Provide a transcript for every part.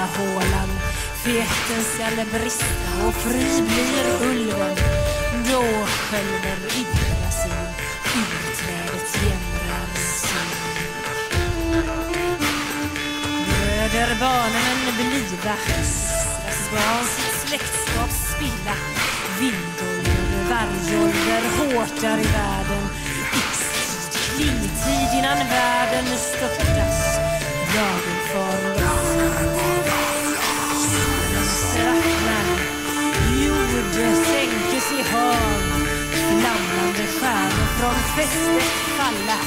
öppna hålan. Fjätten skall brista och fri blir ulven. Då skölver illa sol, urträdet jämrar sol. Bröder barnen bliva, höstas barn sitt släktskap spilla. Vindor, vargorder hårt är i världen. Ixtid, klingtid innan världen störtas. Dagen far jord sänkes i hav Flammande stjärnor från fästet falla.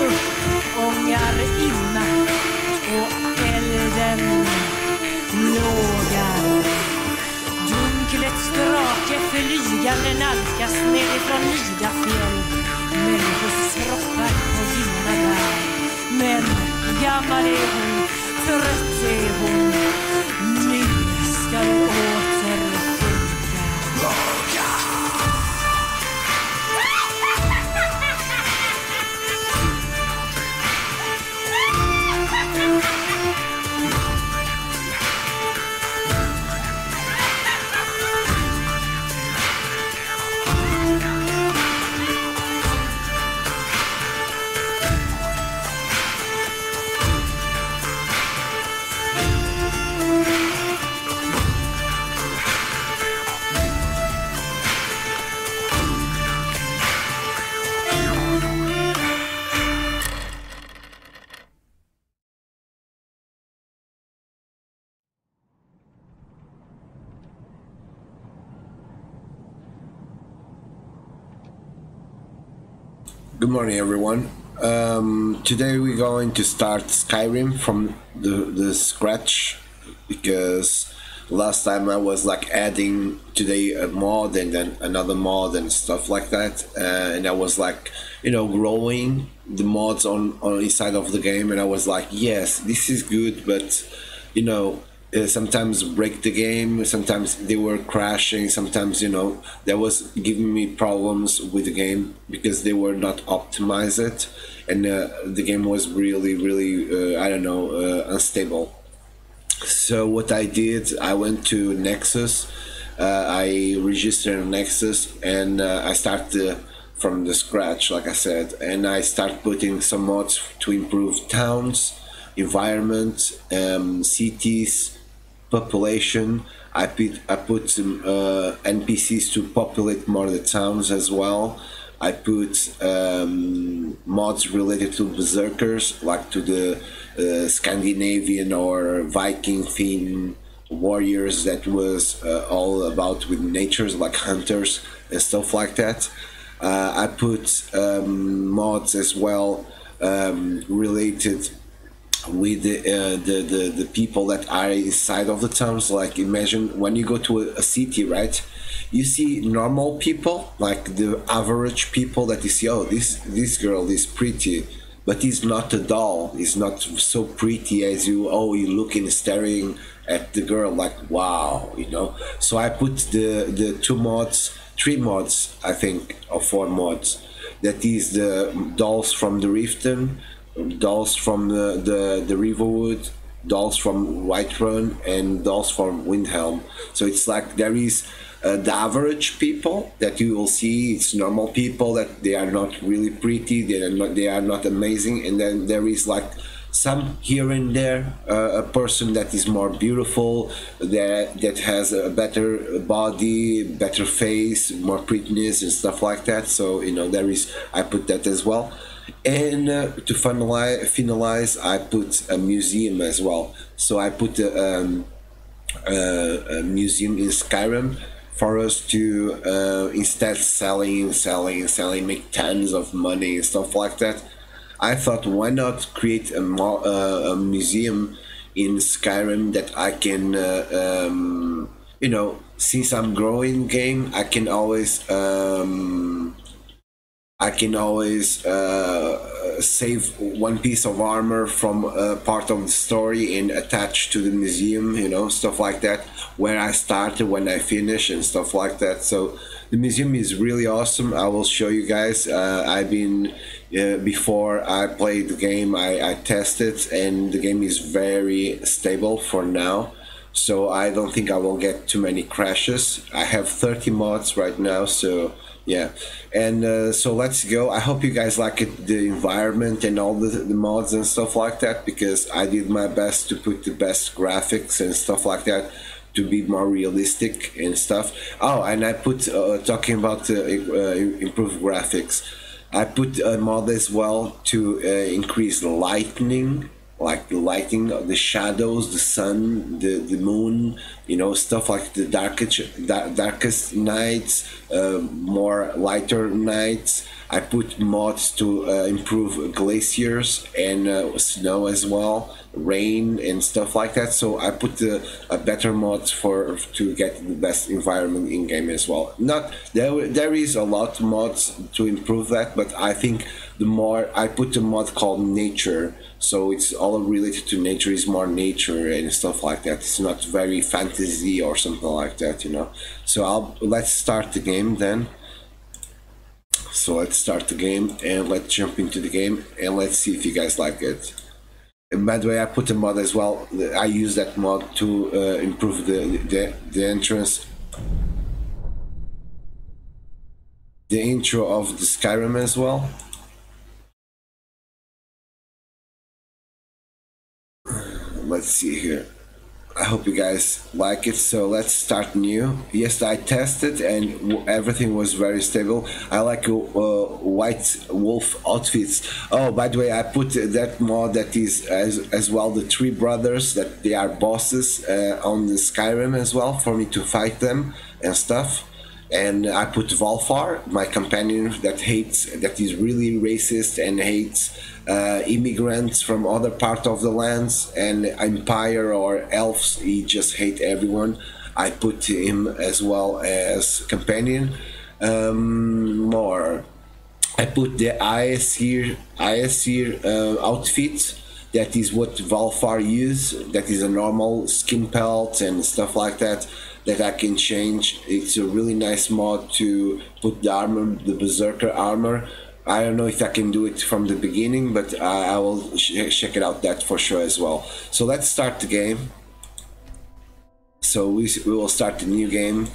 Upp ångar imma och elden lågar. Dunklets drake flygande nalkas nerifrån Nidafjäll Människors kroppar på givna bär Men gammal är hon, trött är hon. Good morning, everyone. Um, today we're going to start Skyrim from the, the scratch because last time I was like adding today a mod and then another mod and stuff like that, uh, and I was like, you know, growing the mods on on inside of the game, and I was like, yes, this is good, but you know, uh, sometimes break the game sometimes they were crashing sometimes you know that was giving me problems with the game because they were not optimized and uh, the game was really really uh, i don't know uh, unstable. So what i did i went to nexus i registered nexus and i started from the scratch like i said and i start putting some mods to improve towns environment um, cities population. I put I put some uh, NPCs to populate more the towns as well. I put um, mods related to berserkers, like to the uh, Scandinavian or Viking theme warriors that was uh, all about with natures, like hunters and stuff like that. Uh, I put um, mods as well um, related with the, uh, the, the the people that are inside of the towns like imagine when you go to a, a, city right? You see normal people like the average people that you see oh this this girl is pretty but he's not a doll. He's not so pretty as you oh you looking staring at the girl like wow you know? So i put the the two mods three mods i think or four mods. That is the dolls from the riften dolls from the, the, the Riverwood, dolls from Whiterun, and dolls from Windhelm. So it's like there is uh, the average people that you will see. It's normal people that they are not really pretty. They are not. They are not amazing. And then there is like some here and there uh, a person that is more beautiful that that has a better body better face more prettiness and stuff like that so you know there is i put that as well and uh, to finalize, finalize i put a museum as well. So i put a, um, a, a museum in skyrim for us to uh, instead selling selling selling make tons of money and stuff like that. I thought why not create a, mo- uh, a museum in skyrim that i can uh, um, you know since i'm growing game i can always um, I can always uh, save one piece of armor from a part of the story and attach to the museum, you know, stuff like that. Where I started, when I finish, and stuff like that. So the museum is really awesome. I will show you guys. Uh, I've been uh, before I played the game. I, I tested, and the game is very stable for now. So I don't think I will get too many crashes. I have 30 mods right now, so yeah. And uh, so let's go. I hope you guys like it, the environment and all the, the mods and stuff like that because i did my best to put the best graphics and stuff like that to be more realistic and stuff. Oh and i put uh, talking about uh, uh improved graphics i put a mod as well to uh, increase lightning like the lighting the shadows, the sun, the, the moon, you know, stuff like the darkest, darkest nights, uh, more lighter nights. I put mods to uh, improve glaciers and uh, snow as well, rain and stuff like that. So I put uh, a better mod for to get the best environment in game as well. Not there, there is a lot mods to improve that, but I think the more I put a mod called nature so it's all related to nature is more nature and stuff like that. It's not very fantasy or something like that you know? So i'll let's start the game then. So let's start the game and let's jump into the game and let's see if you guys like it. And by the way i put a mod as well. I use that mod to uh, improve the, the the entrance. The intro of the skyrim as well let's see here I hope you guys like it. So let's start new. Yes, I tested and everything was very stable. I like uh, white wolf outfits. Oh, by the way, I put that mod that is as, as well the three brothers that they are bosses uh, on the Skyrim as well for me to fight them and stuff and I put Valfar, my companion that hates, that is really racist and hates uh, immigrants from other part of the lands and Empire or elves. He just hate everyone. I put him as well as companion. Um, more, I put the Aesir Aesir uh, outfit. That is what Valfar use. That is a normal skin pelt and stuff like that that I can change. It's a really nice mod to put the armor, the Berserker armor. I don't know if I can do it from the beginning, but I, I will check it out that for sure as well. So let's start the game. So we, we will start the new game.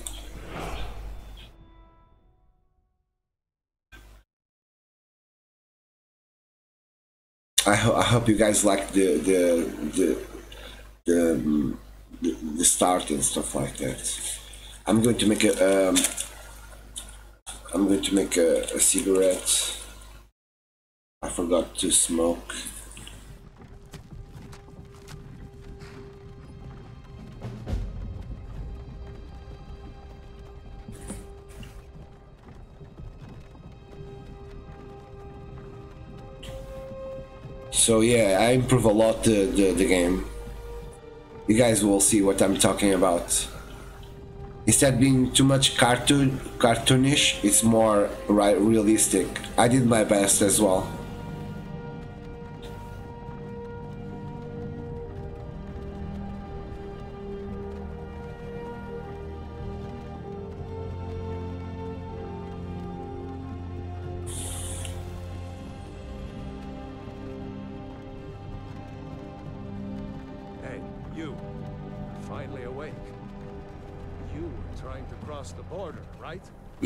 I, ho I hope you guys like the the the, the um, the, start and stuff like that. I'm going to make a um, I'm going to make a, a cigarette. I forgot to smoke. So yeah, I improve a lot the, the, the game you guys will see what I'm talking about. Instead being too much cartoon cartoonish, it's more realistic. I did my best as well.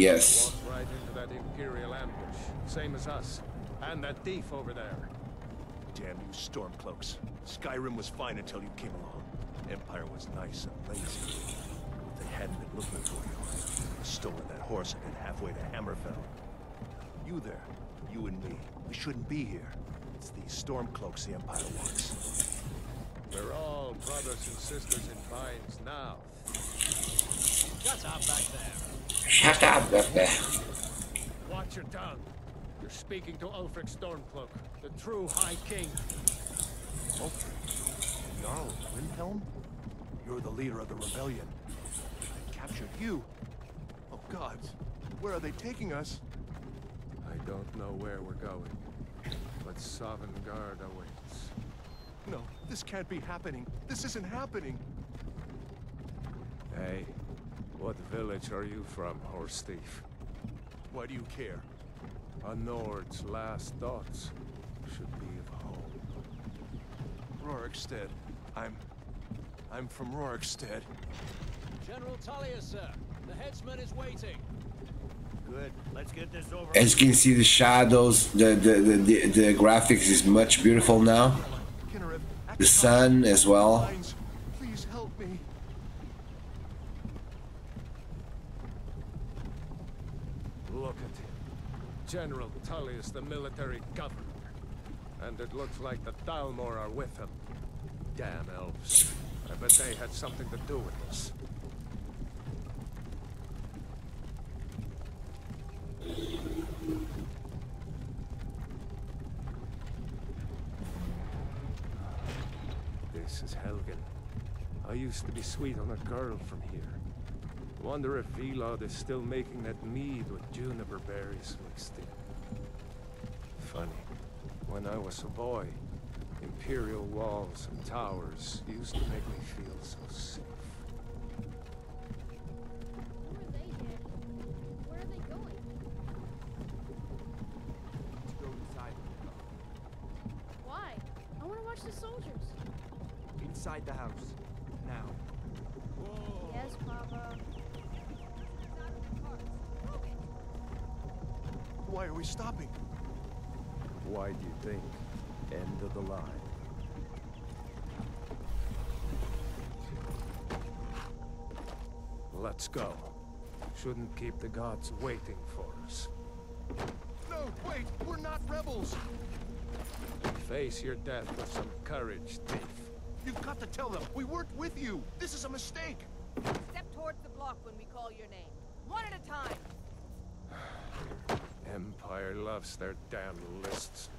Yes. Walked right into that Imperial ambush, same as us. And that thief over there. Damn you Stormcloaks. Skyrim was fine until you came along. Empire was nice and lazy. If they hadn't been looking for you, stolen that horse and been halfway to Hammerfell. You there, you and me, we shouldn't be here. It's these Stormcloaks the Empire wants. We're all brothers and sisters in binds now. Shut up back there. Shut up, Pepe. Watch your tongue. You're speaking to Ulfric Stormcloak, the true High King. Ulfric? Jarl of Windhelm? You're the leader of the rebellion. They captured you. Oh gods, where are they taking us? I don't know where we're going, but Sovngarde awaits. No, this can't be happening. This isn't happening. Hey, what village are you from, horse thief? Why do you care? A Nord's last thoughts should be of home. Rorikstead. I'm... I'm from Rorikstead. General Tullius, sir. The headsman is waiting. Good. Let's get this over. As you can see, the shadows, the the, the, the, the graphics is much beautiful now. The sun as well. Lines, Please help me. Look at him. General Tullius, the military governor. And it looks like the Thalmor are with him. Damn elves. I bet they had something to do with this. This is Helgen. I used to be sweet on a girl from here. Wonder if Vilod is still making that mead with juniper berries mixed in. Funny. When I was a boy, imperial walls and towers used to make me feel so safe. Who are they, Dad? Where are they going? Let's go inside. Why? I want to watch the soldiers. Inside the house. Now. Yes, Papa. Why are we stopping? Why do you think? End of the line. Let's go. Shouldn't keep the gods waiting for us. No, wait! We're not rebels! Face your death with some courage, thief. You've got to tell them we weren't with you! This is a mistake! Step towards the block when we call your name. One at a time. Empire loves their damn lists.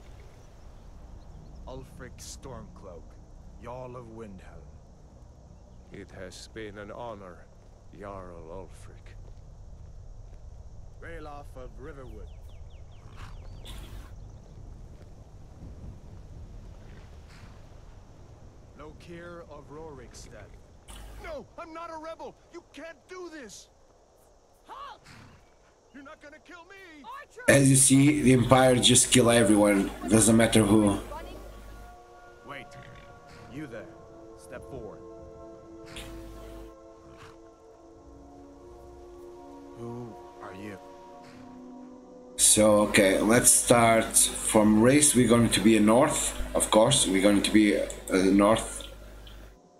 Ulfric Stormcloak, Jarl of Windhelm. It has been an honor, Jarl Ulfric. Ralof of Riverwood. Lokir of Rorikstead. No! I'm not a rebel! You can't do this! Halt! As you see, the Empire just kill everyone. Doesn't matter who. Wait. You there. Step forward. Who are you? So okay, let's start from race. We're going to be a north, of course. We're going to be a, a north.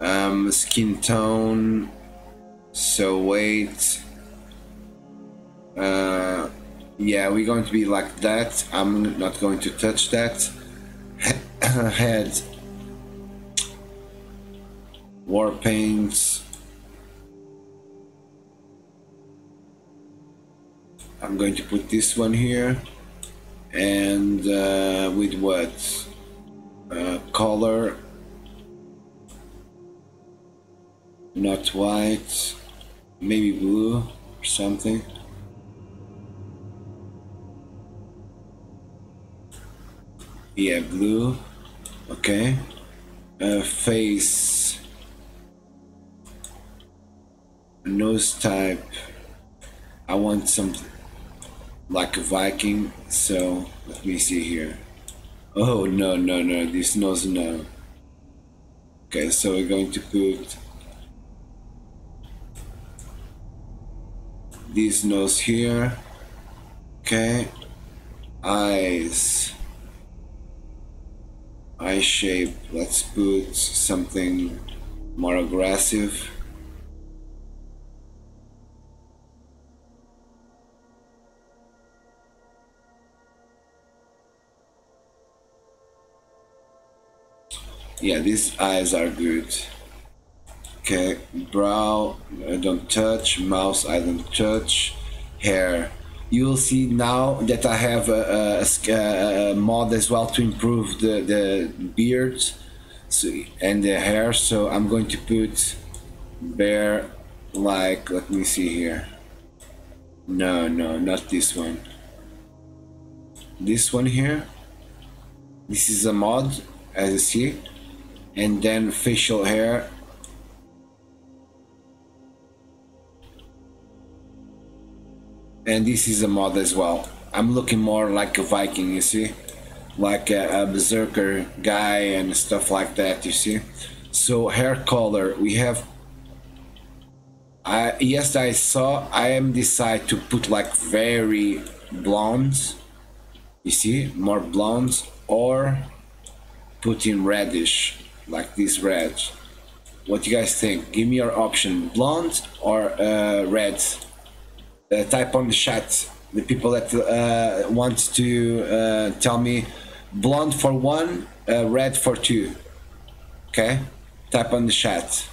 Um, skin tone. So weight. Uh, yeah, we're going to be like that. I'm not going to touch that. Head. War paints. I'm going to put this one here and uh, with what uh, color not white maybe blue or something yeah blue okay uh, face nose type I want something like a Viking. So let me see here. Oh no no no! This nose no. Okay, so we're going to put this nose here. Okay, eyes. Eye shape. Let's put something more aggressive. Yeah, these eyes are good. Okay, brow, I don't touch. Mouse, I don't touch. Hair. You will see now that I have a, a- a mod as well to improve the, the beard so, and the hair. So I'm going to put bear like, let me see here. No, no, not this one. This one here. This is a mod, as you see and then facial hair and this is a mod as well. I'm looking more like a Viking, you see, like a, a berserker guy and stuff like that. You see. So hair color, we have. I yes, I saw. I am decide to put like very blondes. You see, more blondes or put in reddish, like this red. What you guys think? Give me your option: blonde or uh, red. Uh, type on the chat the people that uh, want to uh, tell me blonde for one, uh, red for two. Okay, type on the chat.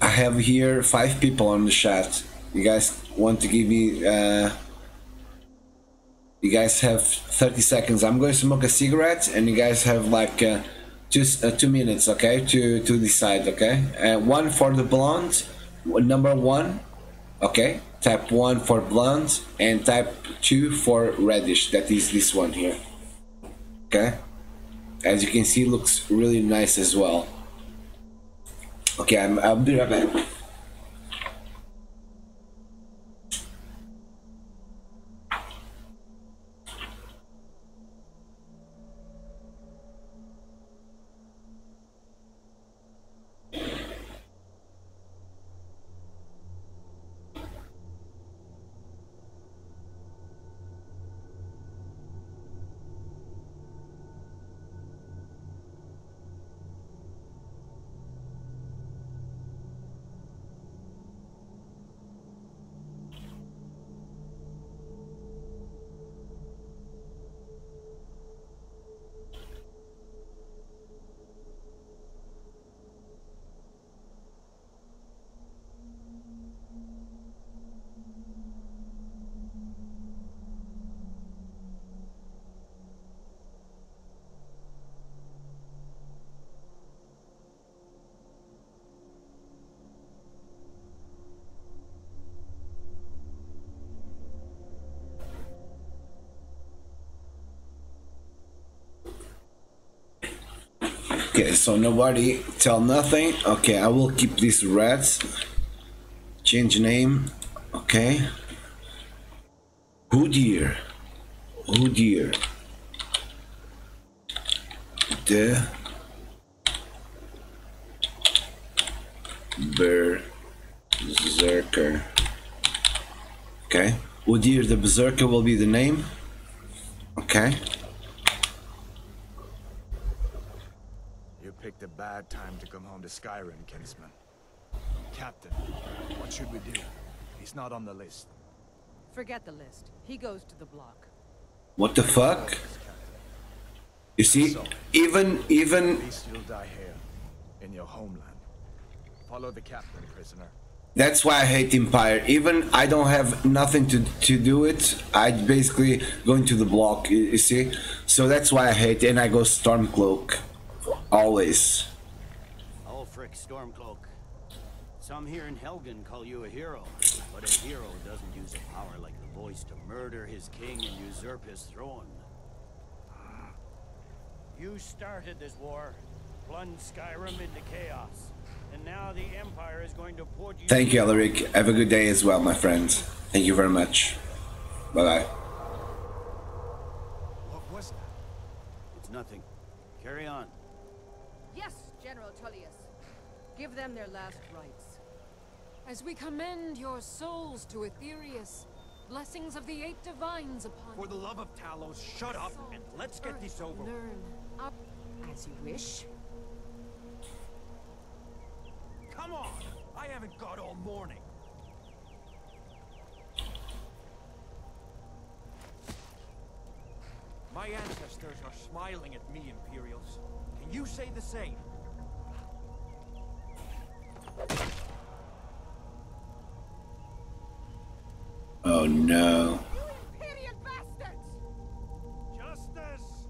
I have here five people on the chat. You guys want to give me? You guys have 30 seconds. I'm going to smoke a cigarette, and you guys have like uh, two uh, two minutes, okay, to to decide, okay. Uh, one for the blonde, number one, okay. Type one for blonde, and type two for reddish. That is this one here, okay. As you can see, looks really nice as well. Okay, I'm, I'll be right back. Okay, so nobody tell nothing. Okay, I will keep this red. Change name. Okay. Who dear? Who dear? The Berserker. Okay. Udir the Berserker will be the name. Okay. You picked a bad time to come home to Skyrim, Kinsman. Captain, what should we do? He's not on the list. Forget the list. He goes to the block. What the fuck? You see, even even you'll die here, in your homeland. Follow the captain, prisoner. that's why I hate Empire. Even I don't have nothing to to do it. I basically go into the block. You, you see, so that's why I hate. And I go Stormcloak, always. Ulfric Stormcloak. Some here in Helgen call you a hero, but a hero doesn't use a power like the voice to murder his king and usurp his throne. You started this war, plunged Skyrim into chaos, and now the Empire is going to put you... Thank you, Alaric. Have a good day as well, my friends. Thank you very much. Bye bye. What was that? It's nothing. Carry on. Yes, General Tullius. Give them their last rites. As we commend your souls to Aetherius, blessings of the eight divines upon For the love of Talos, shut up and let's get this over with. Learn. Up as you wish. Come on! I haven't got all morning. My ancestors are smiling at me, Imperials. Can you say the same? Oh no. Justice!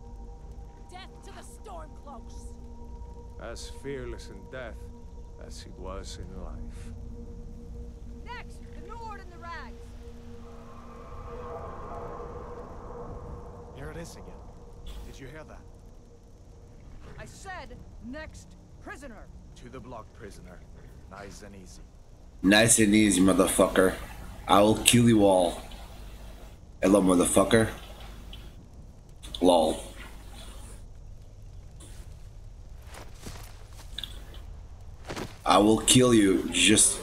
Death to the Stormcloaks! As fearless in death as he was in life. Next, the Nord and the Rags. this again? Did you hear that? I said next prisoner. To the block, prisoner. Nice and easy. Nice and easy, motherfucker. I will kill you all. Hello, motherfucker. Lol. I will kill you. Just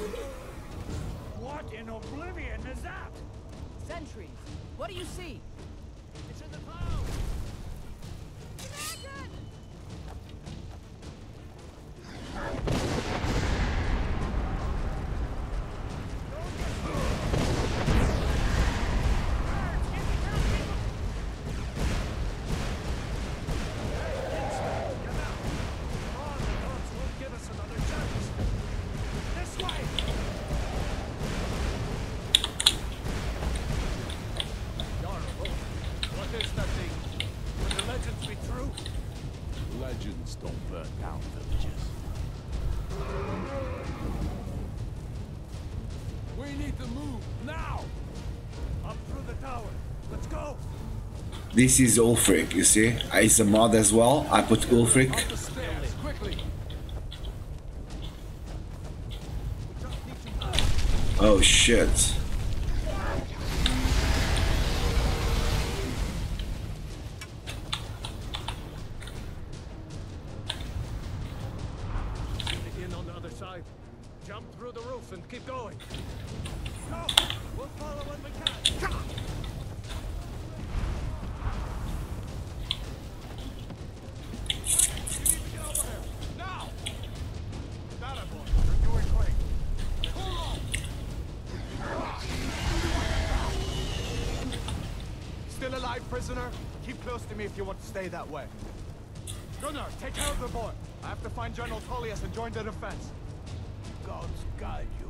this is Ulfric. You see, it's a mod as well. I put Ulfric. Oh shit. Join the defense. Gods guide you.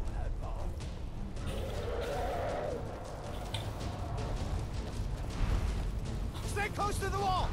Stay close to the wall!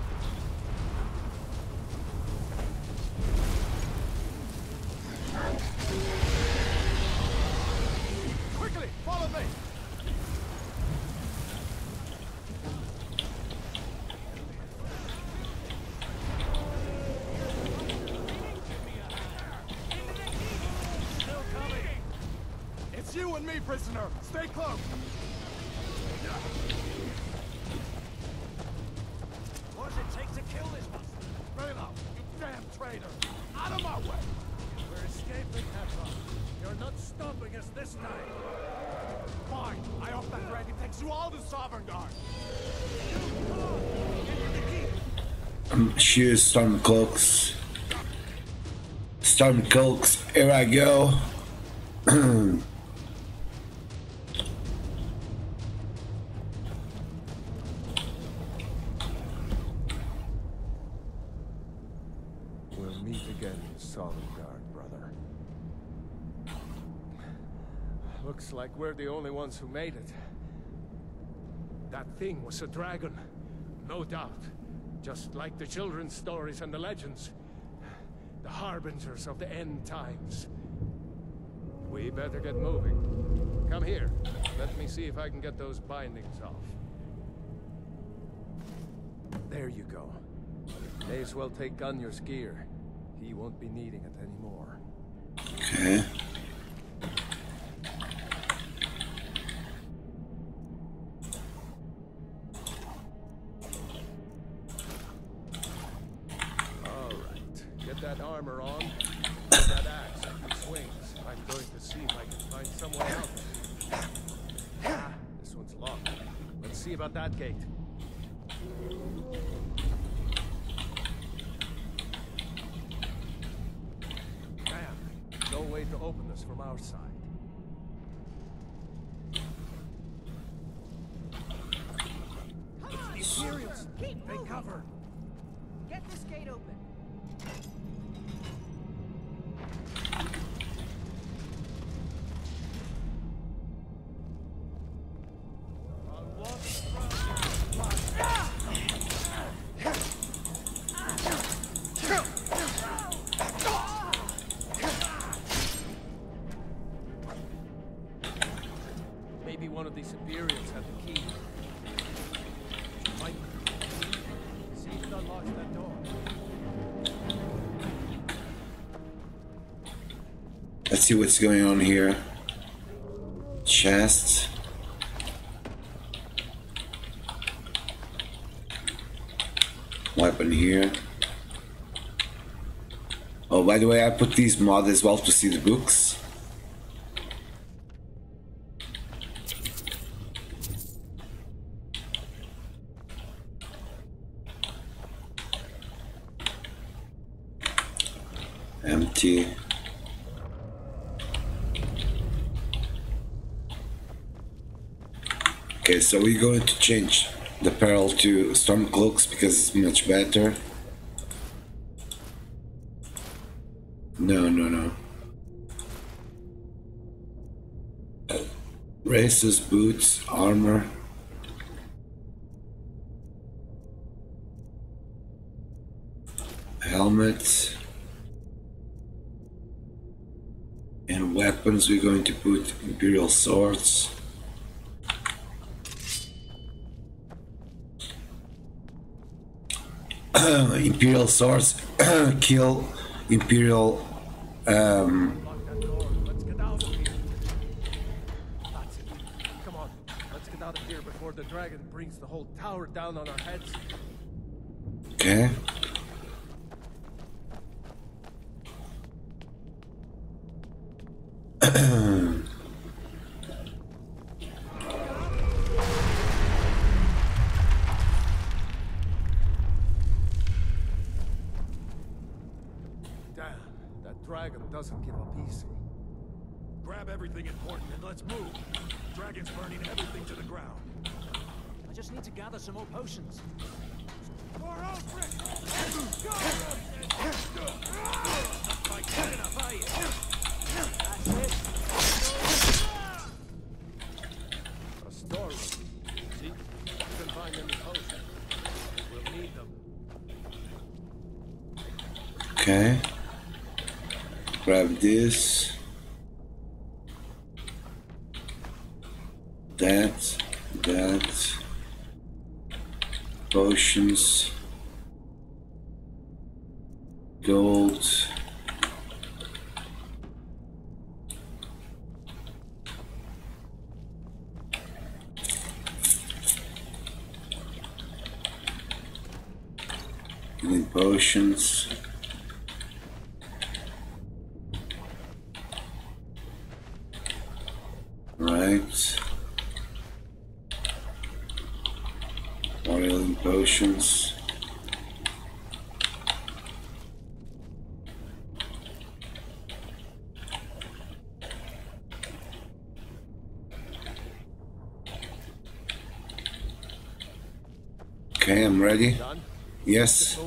Prisoner. Stay close. What does it take to kill this one? Ralof, you damn traitor! Out of my way! We're escaping, Hadvar. You're not stopping us this time. Fine. I hope that dragon takes you all to Sovngarde. Shoot Stormcloaks. Stormcloaks, here I go. Ones who made it. That thing was a dragon. No doubt. Just like the children's stories and the legends. The harbingers of the end times. We better get moving. Come here. Let me see if I can get those bindings off. There you go. May as well take Gunjar's gear. He won't be needing it anymore. Okay. Alright. Get that armor on. Get that axe and the swings. I'm going to see if I can find someone else. Ah, this one's locked. Let's see one of these Imperials had the key. Might locked that door. Let's see what's going on here. Chest. Weapon here. Oh, by the way, I put these mod as well to see the books. Empty. Okay, so we're going to change the apparel to storm cloaks because it's much better. No, no, no. Races, boots, armor. Helmet. And weapons, we're going to put Imperial swords. Imperial swords kill Imperial um, Lock that door. Let's get out of here. That's it. Come on. Let's get out of here before the dragon brings the whole tower down on our heads. okay. Damn, that dragon doesn't give up easy. Grab everything important and let's move. Dragon's burning everything to the ground. I just need to gather some more potions. A storeroom. See? You can find any potions. We'll need them. Okay. Grab this. That. That. Potions. Gold. Need potions. Right. Oil and potions. Okay, I'm ready. Yes.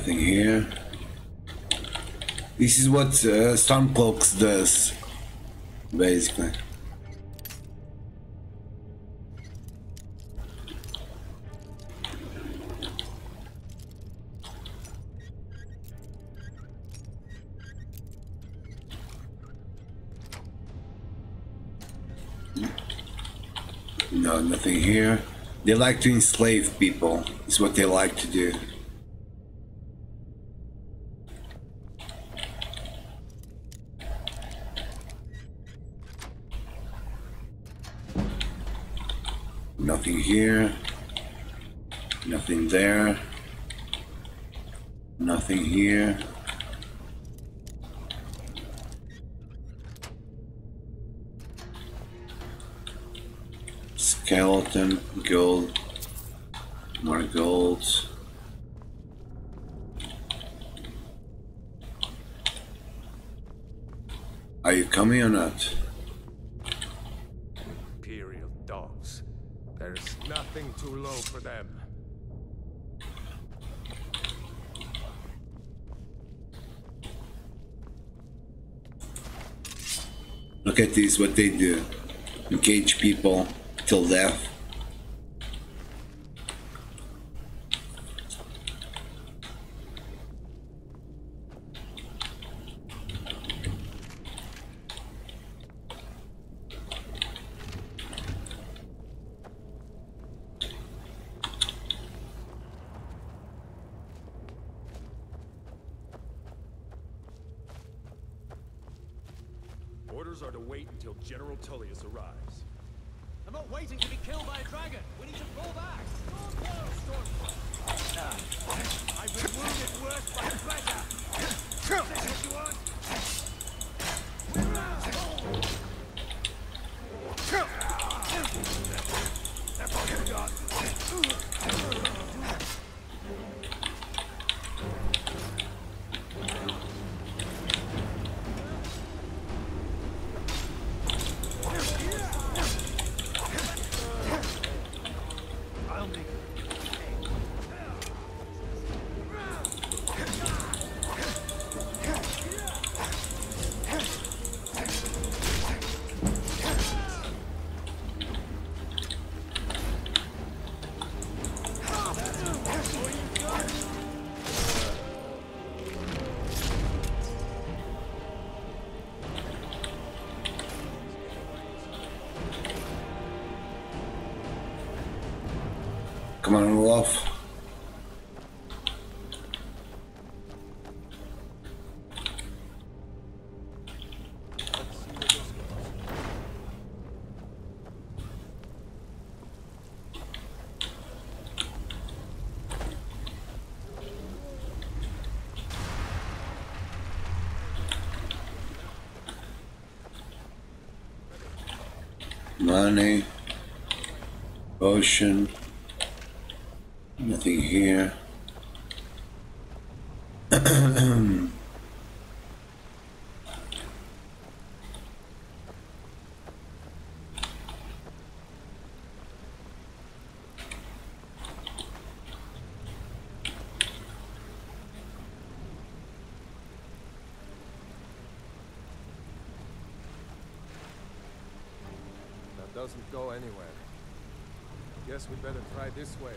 Nothing here. This is what uh, Stormcloaks does, basically. No, nothing here. They like to enslave people. It's what they like to do. Nothing here. Nothing there. Nothing here. Skeleton, gold, more gold. Are you coming or not? Imperial dogs. There's nothing too low for them. Look at this, what they do. Engage people till death. Money. Ocean. Go anywhere. Guess we better try this way.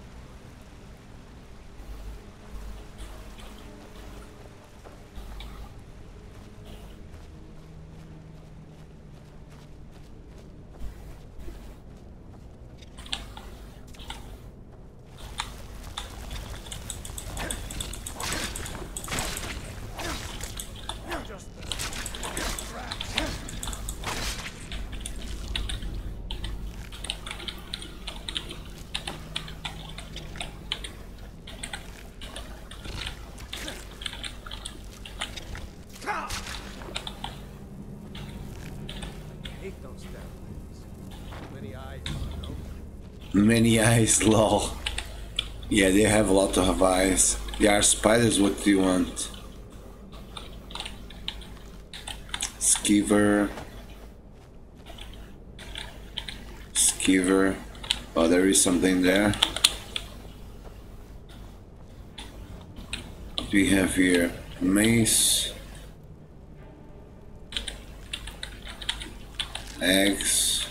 hate those damn things. Too many eyes, you know? Many eyes, lol. Yeah, they have a lot of eyes. They are spiders, what do you want? Skeever. Skeever. Oh, there is something there. What do we have here? Mace. eggs.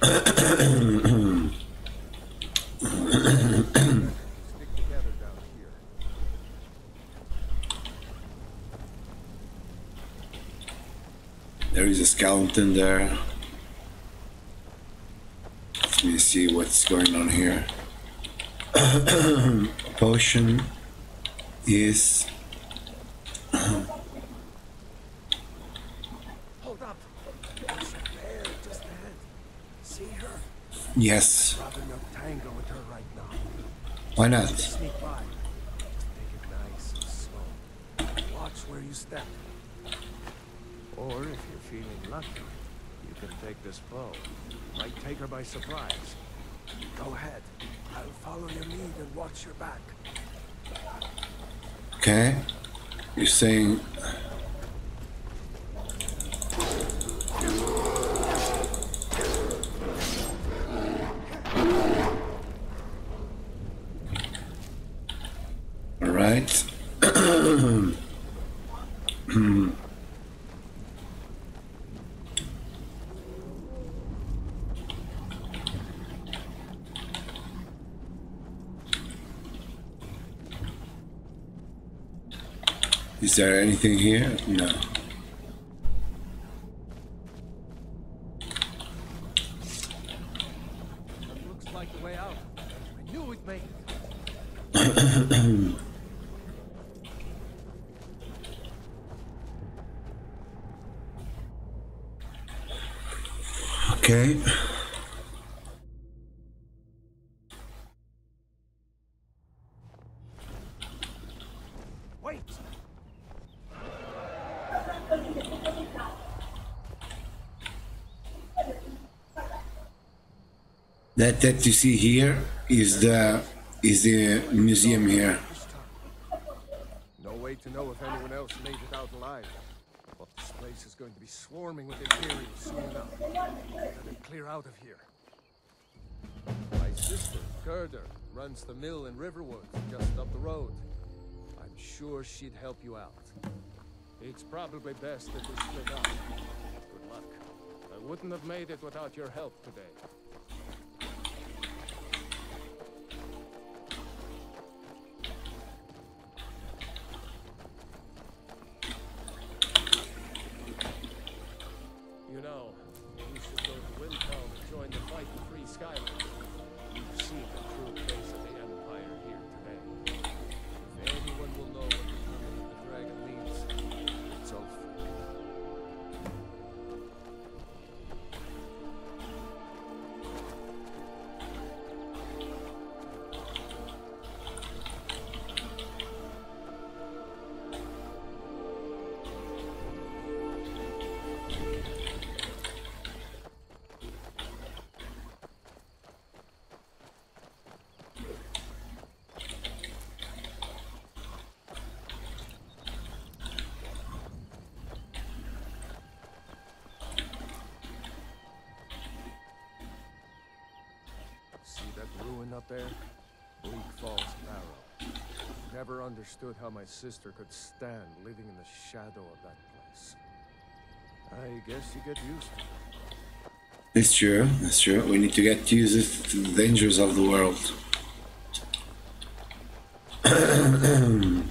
Stick together down here. There is a skeleton there. Let me see what's going on here. Potion is Hold up. There's a bear just ahead. See her? yes. Rather not tangle with her right now. Why not? Sneak by. Just take it nice and slow. Watch where you step. Or if you're feeling lucky, you can take this bow. Might take her by surprise. Go ahead. I'll follow your lead and watch your back. Okay. You're saying All right. Is there anything here? No. That looks like the way out. I knew we'd make it. Okay. Wait! That you see here is the is the museum here. No way to know if anyone else made it out alive. But this place is going to be swarming with Imperials soon enough. Better clear out of here. My sister, Gerda, runs the mill in Riverwood, just up the road. I'm sure she'd help you out. It's probably best that we split up. Good luck. I wouldn't have made it without your help today. Ruin up there? Bleak Falls Barrow. Never understood how my sister could stand living in the shadow of that place. I guess you get used to it. It's true. It's true. We need to get used to the dangers of the world.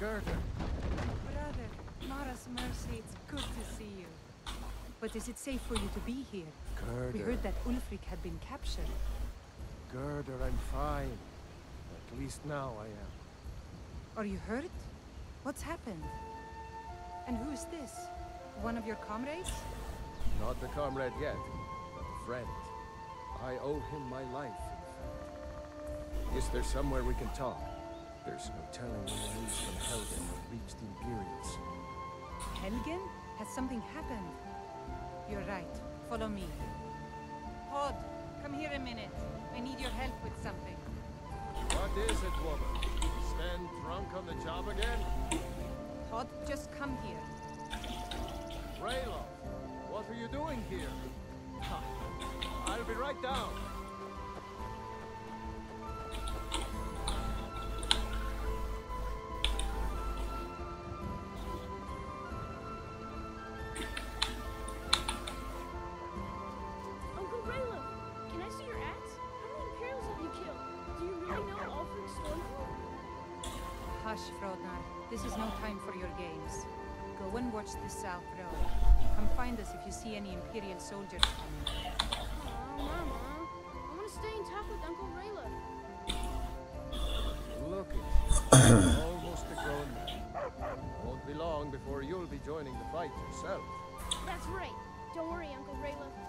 Gerda, Brother, Mara's mercy, it's good to see you. But is it safe for you to be here? We heard that Ulfric had been captured. Gerda, I'm fine. At least now I am. Are you hurt? What's happened? And who is this? One of your comrades? Not a comrade yet, but a friend. I owe him my life. Is there somewhere we can talk? There's no telling when the news from Helgen will reach the Imperials. Helgen? Has something happened? You're right. Follow me. Hod, come here a minute. I need your help with something. What is it, woman? Stand drunk on the job again? Hod, just come here. Ralof, what are you doing here? I'll be right down. This is no time for your games. Go and watch the South Road. Come find us if you see any Imperial soldiers coming. Aw, Mama. I want to stay and talk with Uncle Ralof. Look at. Almost a grown man. Won't be long before you'll be joining the fight yourself. That's right. Don't worry, Uncle Ralof.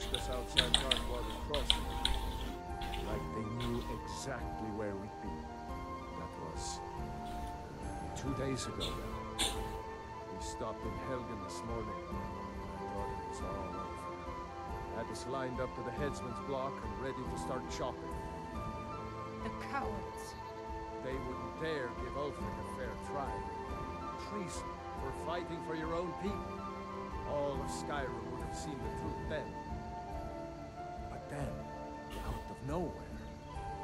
Ambushed us outside Darkwater Crossing. Like they knew exactly where we'd be. That was uh, two days ago now. We stopped in Helgen this morning. I thought it was all over. Had us lined up to the headsman's block and ready to start chopping. The cowards. They wouldn't dare give Ulfric a fair trial. Treason for fighting for your own people. All of Skyrim would have seen the truth then. Then, out of nowhere,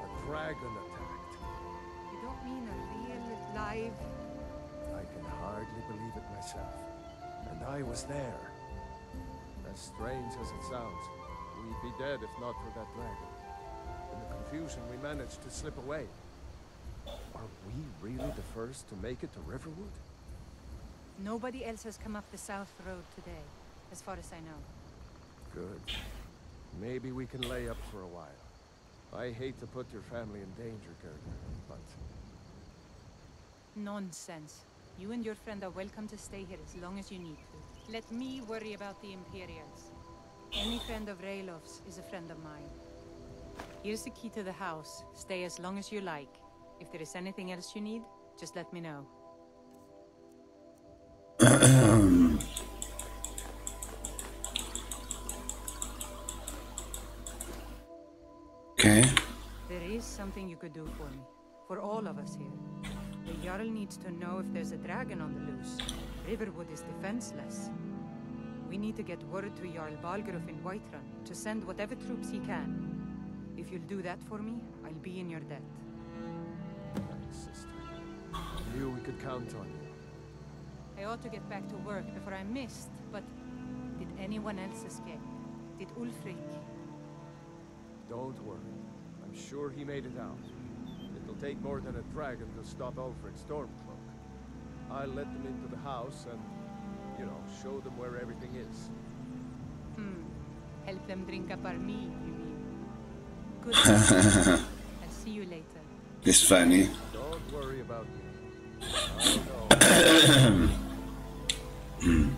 a dragon attacked. You don't mean a real, live... I can hardly believe it myself. And I was there. As strange as it sounds, we'd be dead if not for that dragon. In the confusion, we managed to slip away. Are we really the first to make it to Riverwood? Nobody else has come up the south road today, as far as I know. Good. Maybe we can lay up for a while. I hate to put your family in danger, Gerda, but Nonsense. You and your friend are welcome to stay here as long as you need to. Let me worry about the Imperials. Any friend of Ralof's is a friend of mine. Here's the key to the house. Stay as long as you like. If there is anything else you need, just let me know. Okay. There is something you could do for me. For all of us here. The Jarl needs to know if there's a dragon on the loose. Riverwood is defenseless. We need to get word to Jarl Balgruuf in Whiterun to send whatever troops he can. If you'll do that for me, I'll be in your debt. thanks, sister. Knew we could count on you. I ought to get back to work before I'm missed, but did anyone else escape? Did Ulfric? Don't worry. I'm sure he made it out. It'll take more than a dragon to stop Ulfric Stormcloak. I'll let them into the house and, you know, show them where everything is. Hmm. Help them drink up our mead, you mean? Good. I'll see you later. It's funny. Don't worry about me.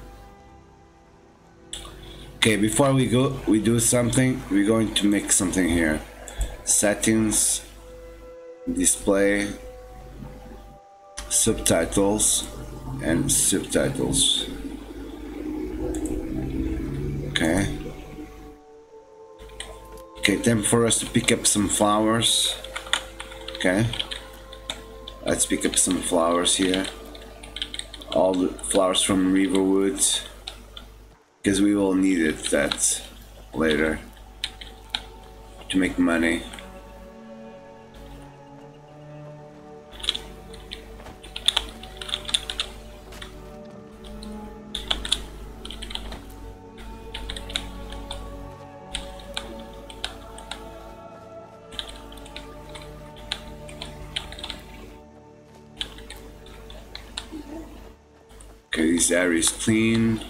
Okay, before we go, we do something. We're going to make something here. Settings, display, subtitles, and subtitles. Okay. Okay, time for us to pick up some flowers. Okay. Let's pick up some flowers here. All the flowers from Riverwood because we will need it that later to make money. This area is clean.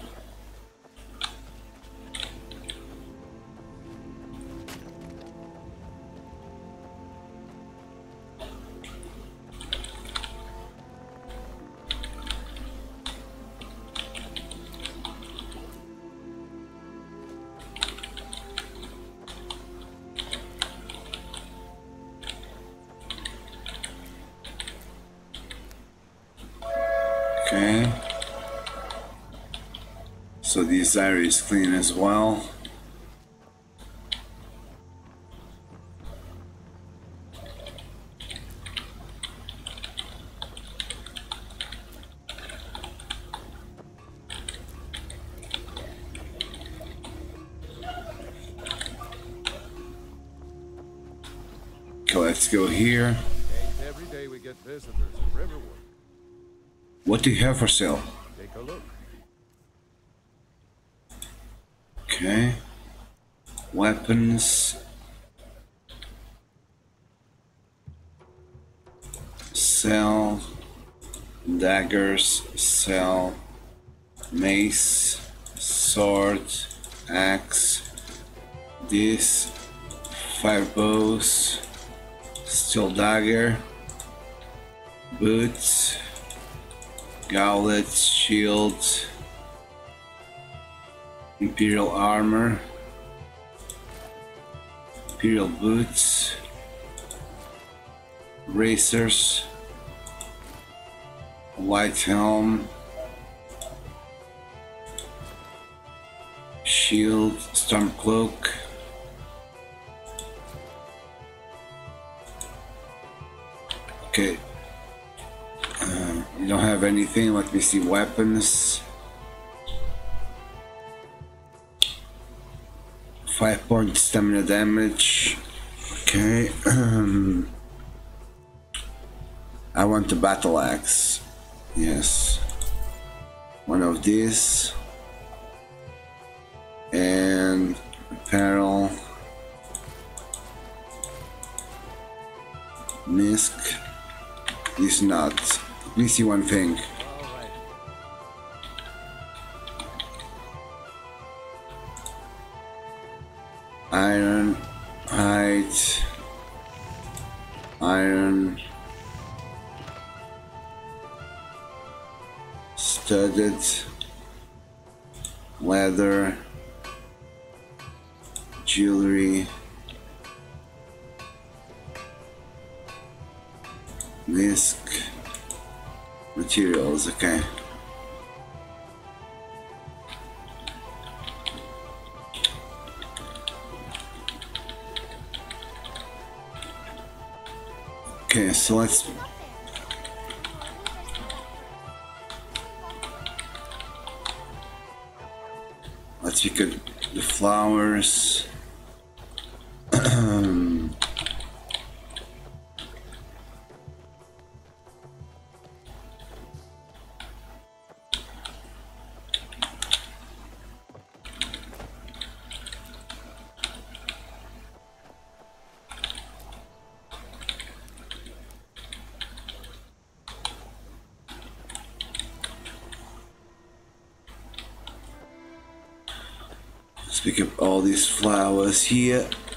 Okay. So these area is clean as well. Let's go here. Every day we get visitors in Riverwood. What do you have for sale? Take a look. Okay. Weapons. Sell. Daggers. Sell. Mace. Sword. Axe. This. Five bows. Steel dagger. Boots. Gauntlets. Shield. Imperial armor, Imperial boots, racers, white helm, shield, storm cloak. Okay. Uh, you don't have anything. Let me see weapons. Five point stamina damage. Okay. Um, I want the battle axe. Yes. One of these. And apparel. Misk. This not. Let me see one thing. Iron, height, iron, studded, leather, jewelry, disc, materials, okay. Okay, so let's let's pick up the flowers. Flowers here.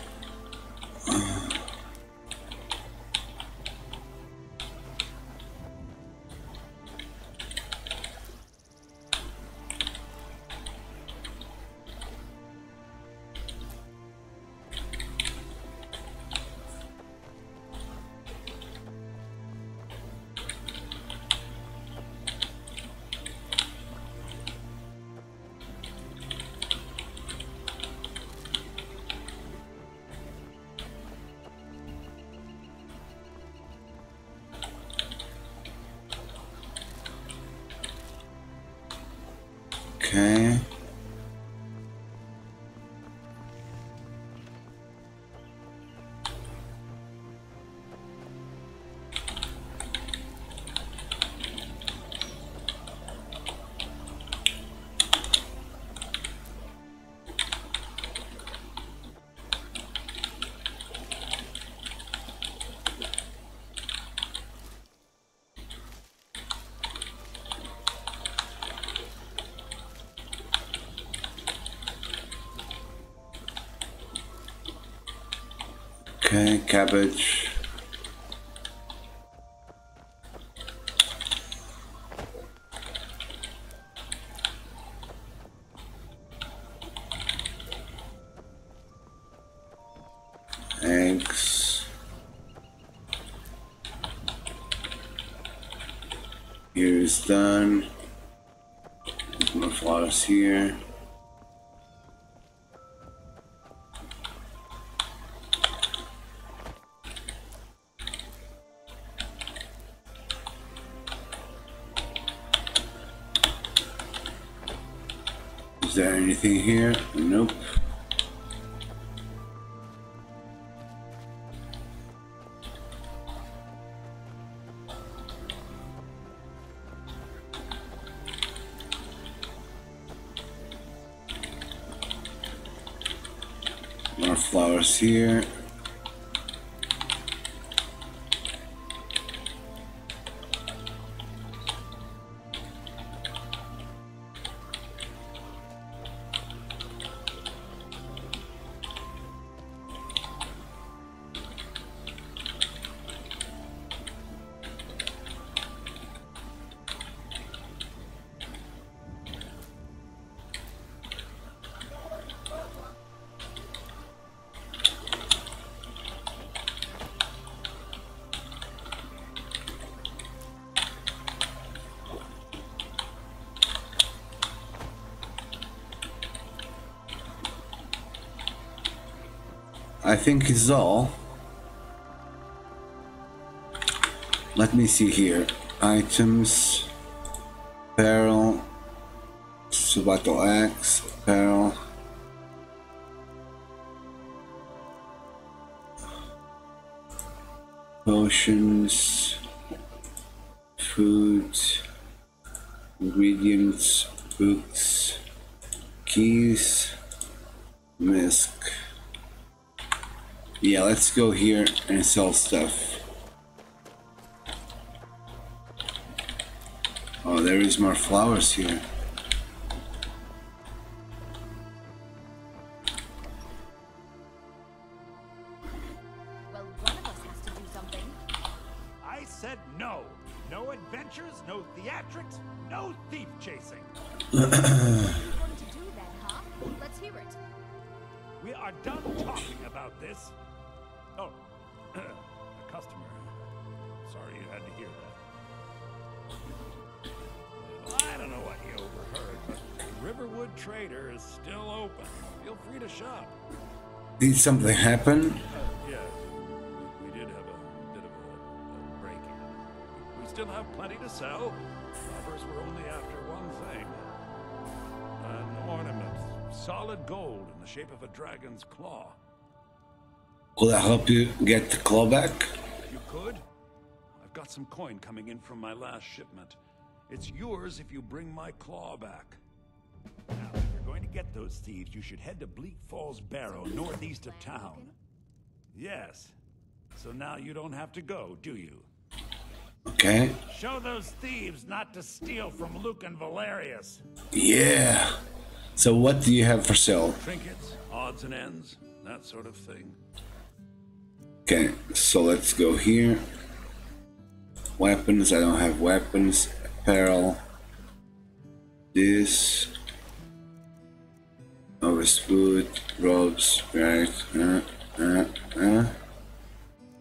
Cabbage. Here? Nope. More flowers here. Think it's all. Let me see here. Items, apparel, survival axe, apparel. Go here and sell stuff. Oh, there is more flowers here. Something happen? Yeah, we, we did have a bit of a, a break-in. We still have plenty to sell. Robbers were only after one thing. An ornament, solid gold in the shape of a dragon's claw. Will I help you get the claw back? You could, I've got some coin coming in from my last shipment. It's yours if you bring my claw back. Get those thieves, you should head to Bleak Falls Barrow, northeast of town. Yes. So now you don't have to go, do you? Okay. Show those thieves not to steal from Lucan Valerius. Yeah. So what do you have for sale? Trinkets, odds and ends, that sort of thing. Okay, so let's go here. Weapons, I don't have weapons. Apparel. This. Over's food, robes, right? Uh, uh, uh.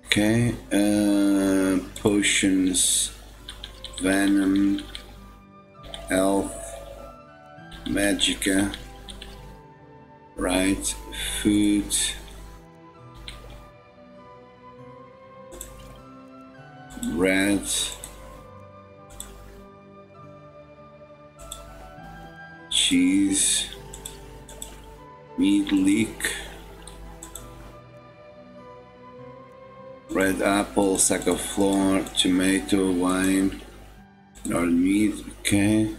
Okay, uh, potions, venom, health, magicka, right? Food. bread, cheese, meat leek, red apple, sack of flour, tomato, wine, or meat, okay.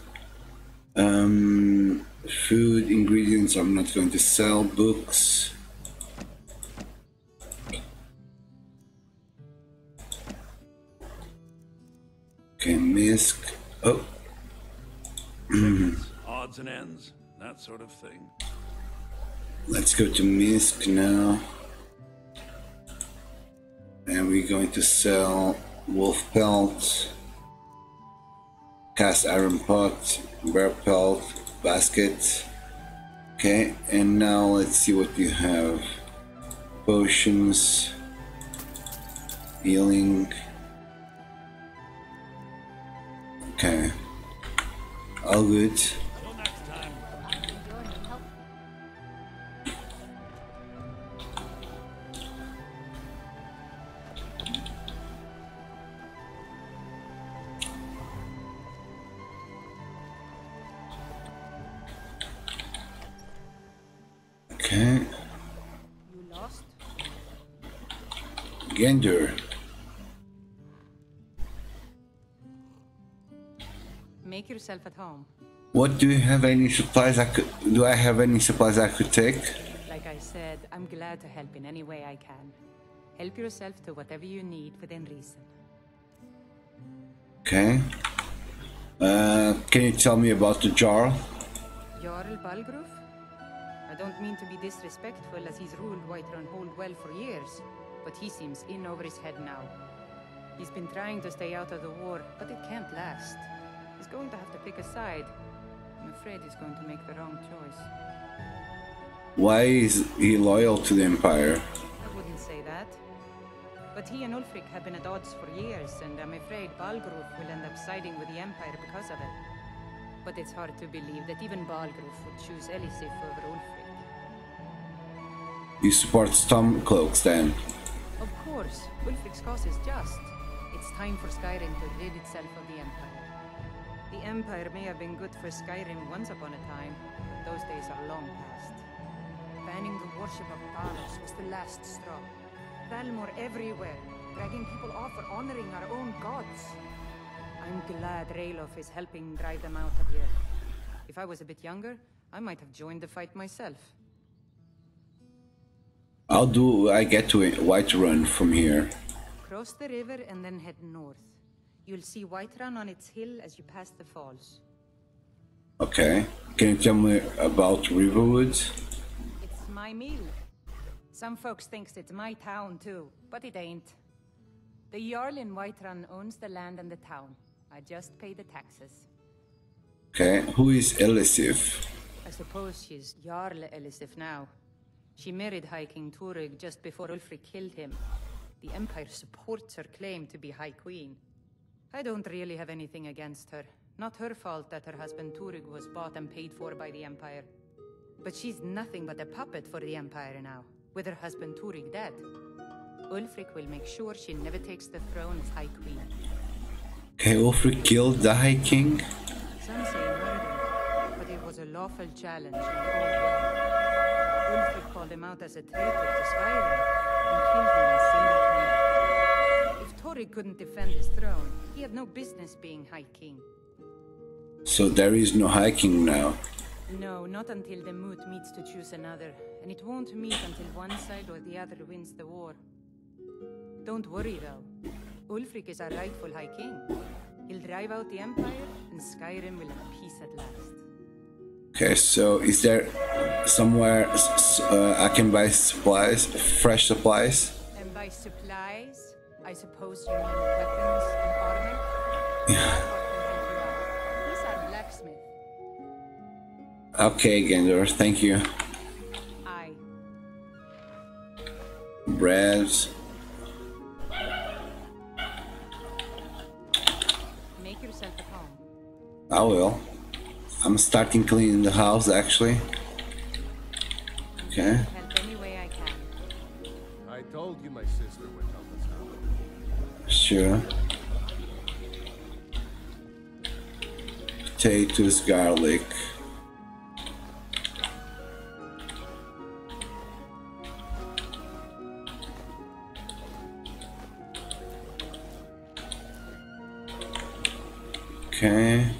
Um, food ingredients I'm not going to sell, books. Okay, misc. Oh. Odds and ends, that sort of thing. Let's go to misc now. And we're going to sell wolf pelt, cast iron pot, bear pelt, basket. Okay, and now let's see what you have. Potions, healing. Okay. All good. Gerdur. Make yourself at home. What do you have any supplies I could do I have any supplies I could take? Like I said, I'm glad to help in any way I can. Help yourself to whatever you need within reason. Okay. Uh, can you tell me about the Jarl? Jarl Balgruuf? I don't mean to be disrespectful as he's ruled Whiterun Hold well for years, but he seems in over his head now. He's been trying to stay out of the war, but it can't last. He's going to have to pick a side. I'm afraid he's going to make the wrong choice. Why is he loyal to the Empire? I wouldn't say that. But he and Ulfric have been at odds for years, and I'm afraid Balgruuf will end up siding with the Empire because of it. But it's hard to believe that even Balgruuf would choose Elisif over Ulfric. You support Stormcloaks then? Ulfric's cause is just. It's time for Skyrim to rid itself of the Empire. The Empire may have been good for Skyrim once upon a time, but those days are long past. Banning the worship of Talos was the last straw. Thalmor everywhere, dragging people off for honoring our own gods. I'm glad Ralof is helping drive them out of here. If I was a bit younger, I might have joined the fight myself. How do I get to Whiterun from here? Cross the river and then head north. You'll see Whiterun on its hill as you pass the falls. Okay. Can you tell me about Riverwood? It's my mill. Some folks thinks it's my town too, but it ain't. The Jarl in Whiterun owns the land and the town. I just pay the taxes. Okay, who is Elisif? I suppose she's Jarl Elisif now. She married High King Torygg just before Ulfric killed him. The Empire supports her claim to be High Queen. I don't really have anything against her. Not her fault that her husband Torygg was bought and paid for by the Empire. But she's nothing but a puppet for the Empire now, with her husband Torygg dead. Ulfric will make sure she never takes the throne as High Queen. Okay, Ulfric killed the High King. Some say murder, but it was a lawful challenge in the old world. Ulfric called him out as a traitor to Skyrim and killed him in single combat. If Torygg couldn't defend his throne, he had no business being High King. So there is no High King now. No, not until the Moot meets to choose another, and it won't meet until one side or the other wins the war. Don't worry though. Ulfric is our rightful High King. He'll drive out the Empire, and Skyrim will have peace at last. Okay, so is there somewhere uh, I can buy supplies, fresh supplies? And by supplies, I suppose you mean weapons and armor? Yeah. He's our blacksmith. Okay, Gerdur, thank you. Aye. Bread. Make yourself at home. I will. I'm starting cleaning the house actually. Okay. Help any way I. I told you my sister would help us out. Sure. Potatoes, garlic. Okay,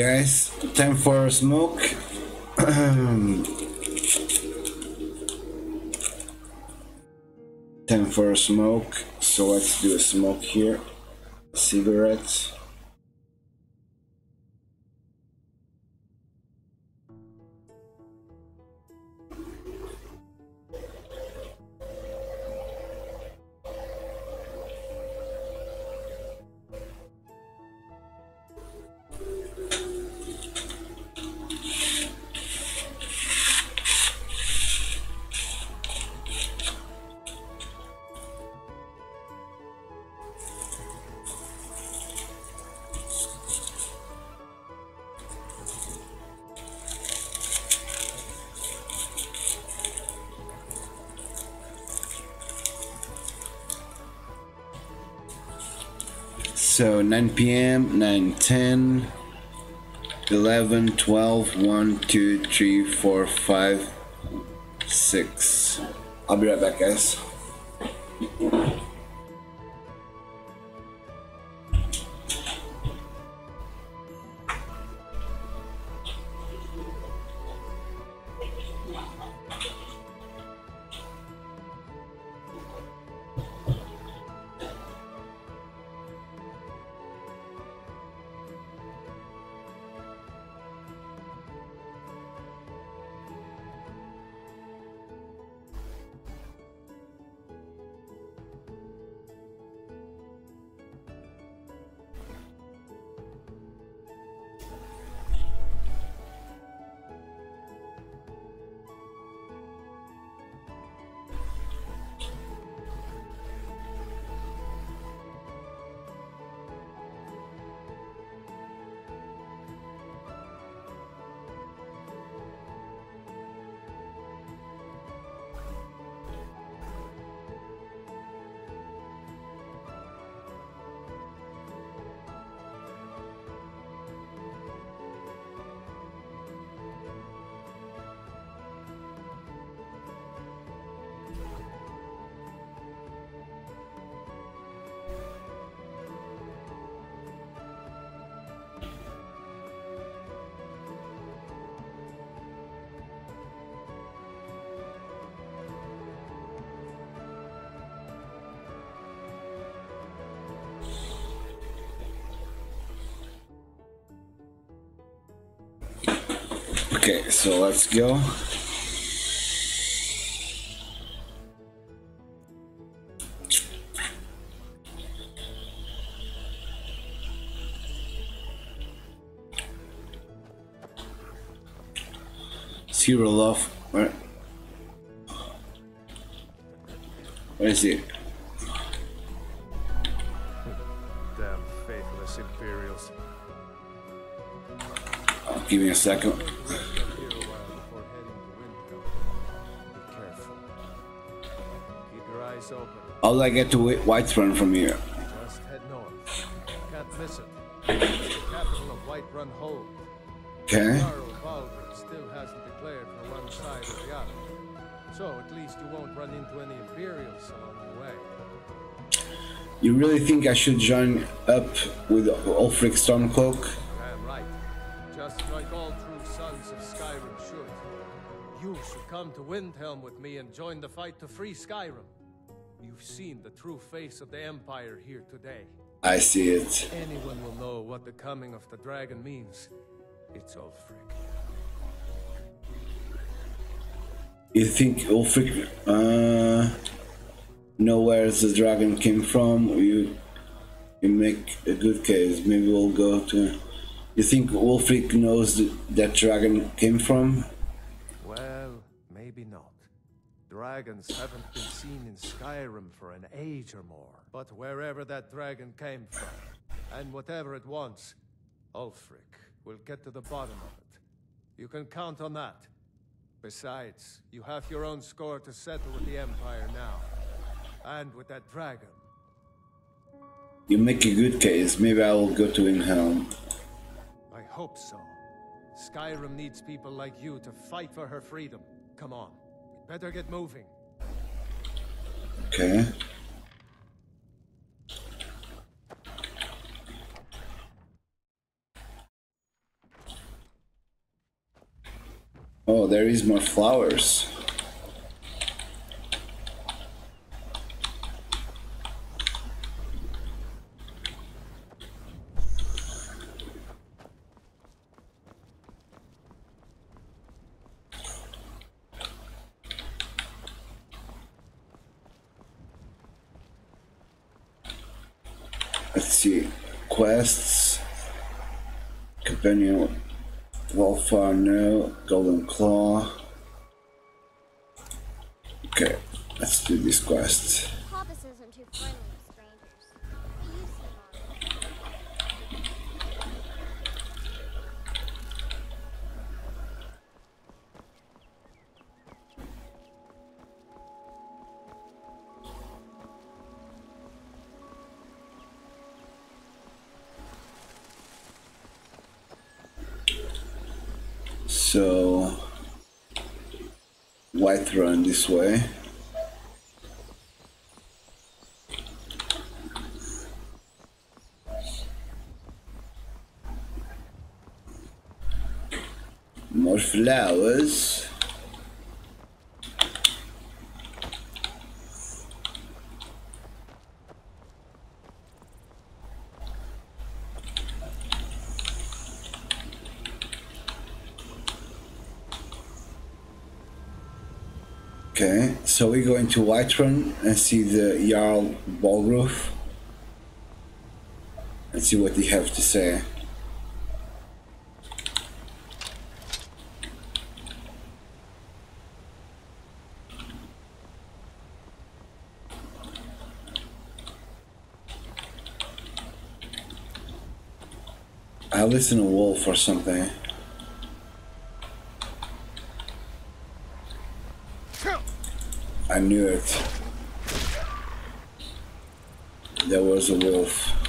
guys, time for a smoke. time for a smoke. So let's do a smoke here. Cigarettes. 9 p.m., 9, 10, 11, 12, 1, 2, 3, 4, 5, 6. I'll be right back, guys. Okay, so let's go. Zero love. Where? Where is it? Damn faithless Imperials. Oh, give me a second. How do I get to Whi- Whiterun from here? Just head north. Can't miss it. Capital of Whiterun Hold. Okay. Still hasn't declared for one side or the other. So at least you won't run into any Imperials along the way. You really think I should join up with Ulfric Stormcloak? Damn right. Just like all true sons of Skyrim should. You should come to Windhelm with me and join the fight to free Skyrim. You've seen the true face of the Empire here today. I see it. Anyone will know what the coming of the dragon means. It's Ulfric. You think Ulfric uh, know where the dragon came from? You you make a good case. Maybe we'll go to. You think Ulfric knows that dragon came from? Dragons haven't been seen in Skyrim for an age or more. But wherever that dragon came from, and whatever it wants, Ulfric will get to the bottom of it. You can count on that. Besides, you have your own score to settle with the Empire now. And with that dragon. You make a good case. Maybe I will go to Windhelm. I hope so. Skyrim needs people like you to fight for her freedom. Come on. Better get moving. Okay. Oh, there is more flowers. Whiterun this way. More flowers. Okay, so we go into Whiterun and see the Jarl Balgrove and see what they have to say. I listen to Wolf or something. I knew it. There was a wolf.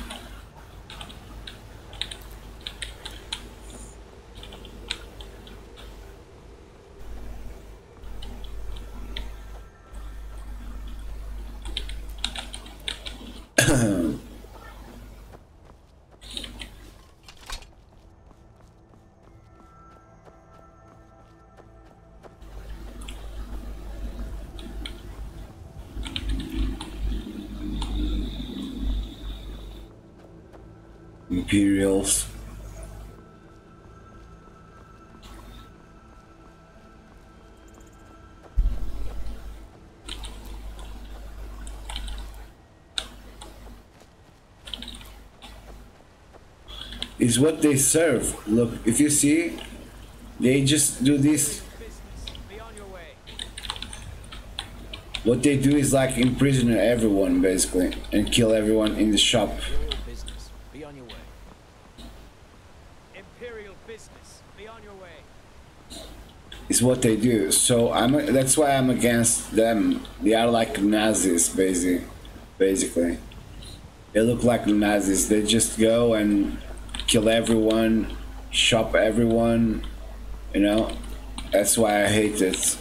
wolves. Is what they serve. Look, if you see, they just do this. What they do is like imprison everyone basically and kill everyone in the shop. What they do. So I'm that's why I'm against them. They are like Nazis basically. Basically. They look like Nazis. They just go and kill everyone, shop everyone, you know? That's why I hate it.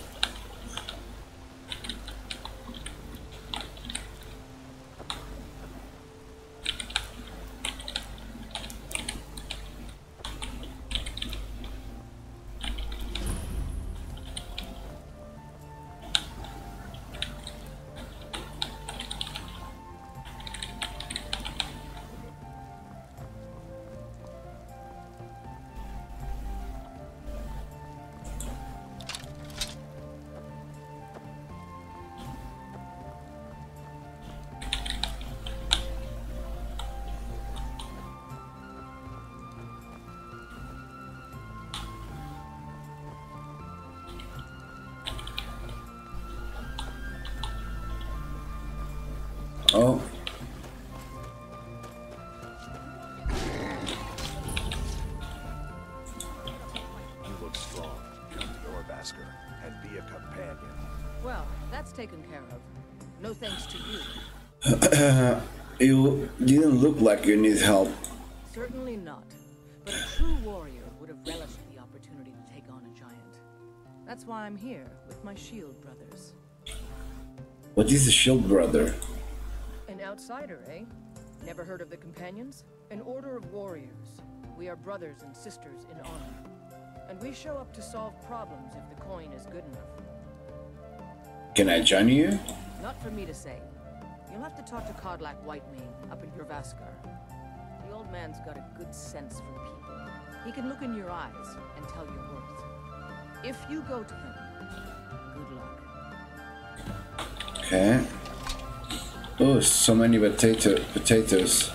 You need help. Certainly not. But a true warrior would have relished the opportunity to take on a giant. That's why I'm here with my shield brothers. What is a shield brother? An outsider, eh? Never heard of the Companions? An order of warriors. We are brothers and sisters in honor. And we show up to solve problems if the coin is good enough. Can I join you? Not for me to say. You'll have to talk to Kodlak Whitemane up in Jorrvaskr. The old man's got a good sense for people. He can look in your eyes and tell your worth. If you go to him, good luck. Okay. Oh, so many potato potatoes.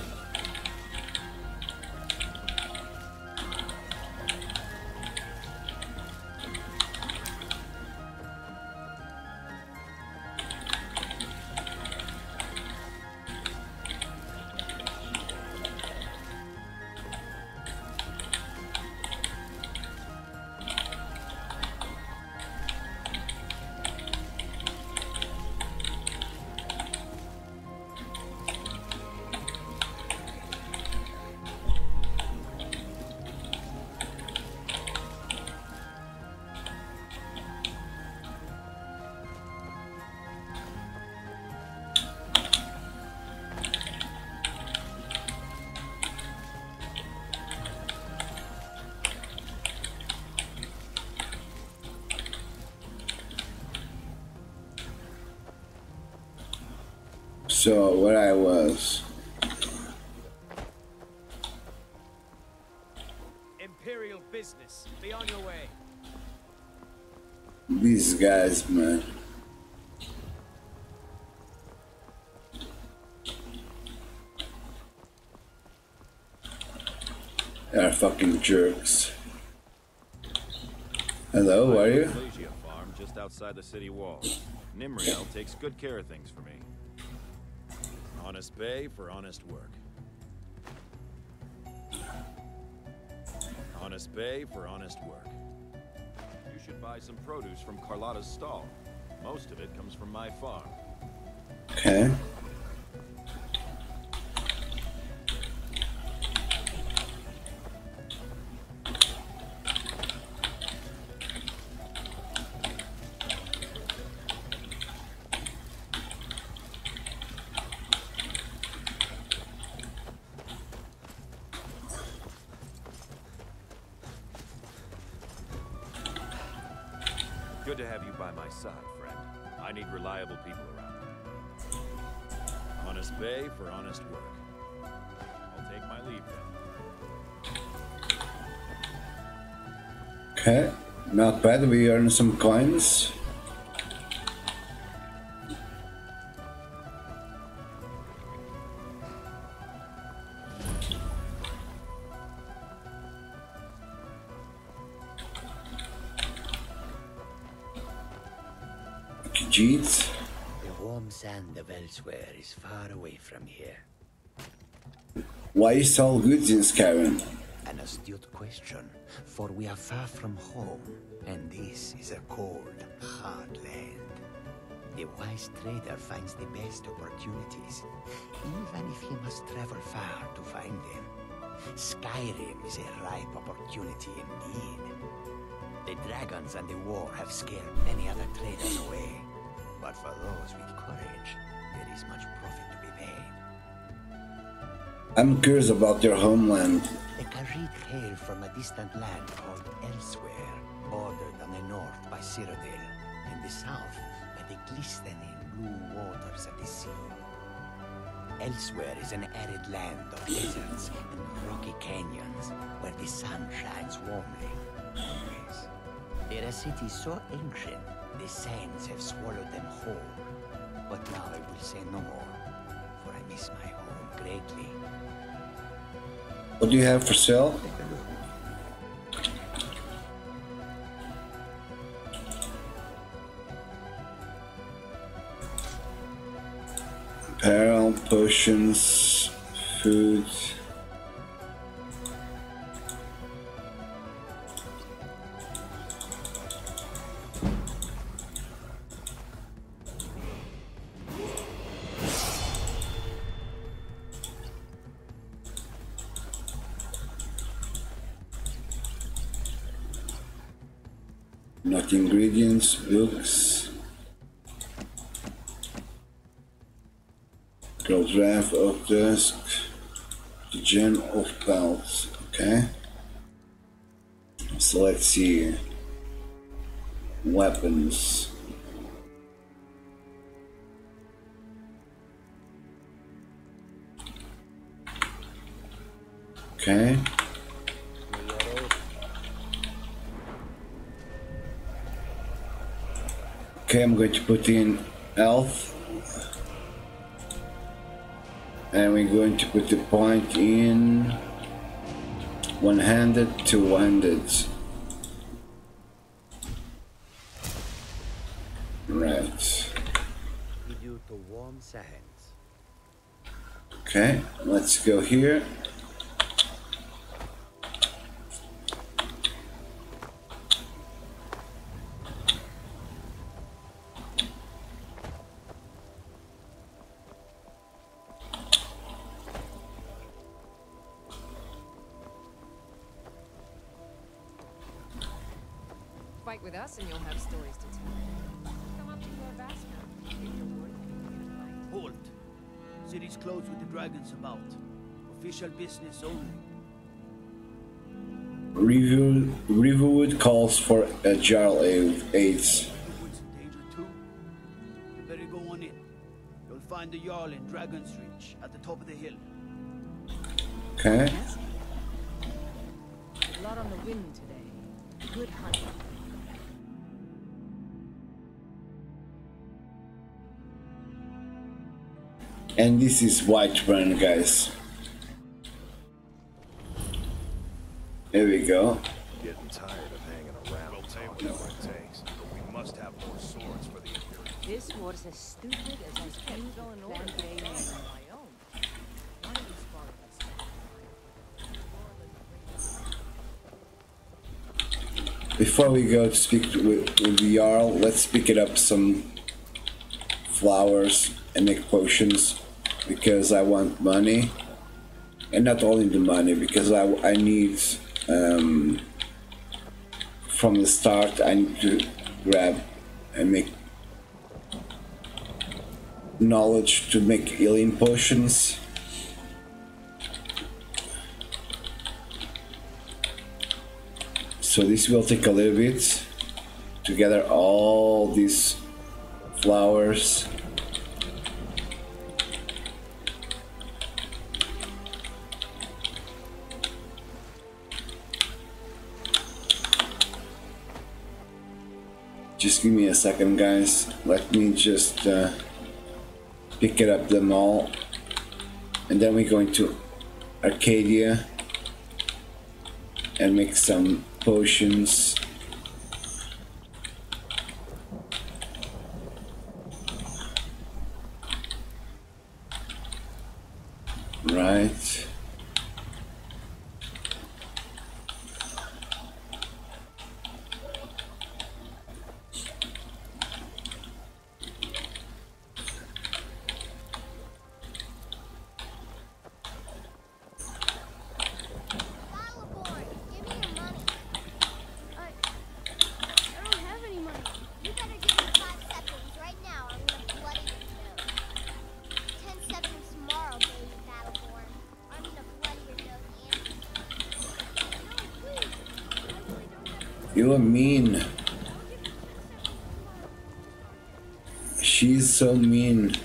City walls. Nimriel takes good care of things for me. Honest pay for honest work. Honest pay for honest work. You should buy some produce from Carlotta's stall. Most of it comes from my farm. Okay. My side, friend. I need reliable people around. Honest pay for honest work. I'll take my leave then. Okay. Not bad. We earn some coins. Jeet. The warm sand of Elsweyr is far away from here. Why is all good in Skyrim? An astute question, for we are far from home, and this is a cold, hard land. The wise trader finds the best opportunities, even if he must travel far to find them. Skyrim is a ripe opportunity indeed. The dragons and the war have scared many other traders away, but for those with courage, there is much profit to be made. I'm curious about your homeland. The Khajiit hail from a distant land called Elsweyr, bordered on the north by Cyrodiil, and the south by the glistening blue waters of the sea. Elsweyr is an arid land of deserts and rocky canyons, where the sun shines warmly, always. They're a city so ancient, the sands have swallowed them whole. But now I will say no more, for I miss my home greatly. What do you have for sale? Apparel, potions, food. See. Weapons. Okay. Okay, I'm going to put in health. And we're going to put the point in one-handed, two-handed. Right. Lead you to warm Okay, let's go here. Business only. Review, Riverwood calls for agile aid- aids. Wood's in danger too. You better go on in. You'll find the Jarl in Dragon's Reach at the top of the hill. Okay. A lot on the wind today. Good hunting. And this is Whiterun, guys. There we go. Getting tired of hanging around. We'll take whatever it takes, but we must have more swords for the Imperial. This was as stupid as I spent going over Van on my own. One of these followers. Before we go to speak with, with the Jarl, let's pick it up some flowers and make potions because I want money. And not only the money, because I, I need, um, from the start, I need to grab and make knowledge to make healing potions. So this will take a little bit to gather all these flowers. Just give me a second, guys. Let me just uh, pick it up them all. And then we're going to Arcadia and make some potions. You're mean. She's so mean.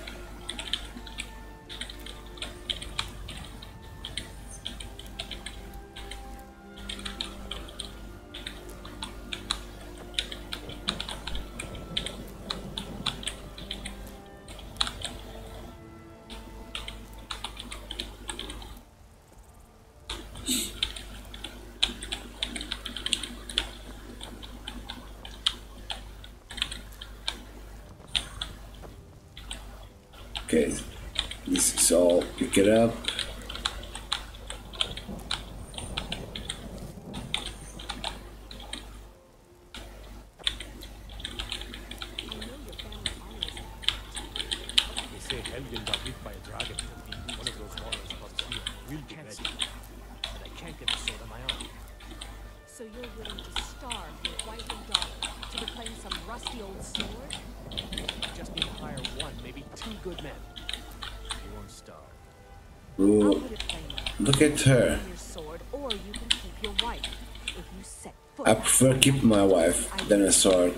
my wife, then I sword.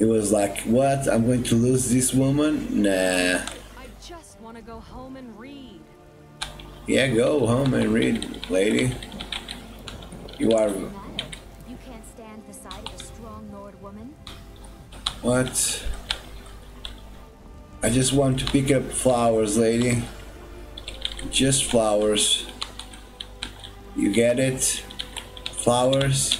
It was like, what? I'm going to lose this woman? Nah. I just want to go home and read. Yeah, go home and read, lady. You are. You can't stand a strong Nord woman. What? I just want to pick up flowers, lady. Just flowers. You get it? Flowers.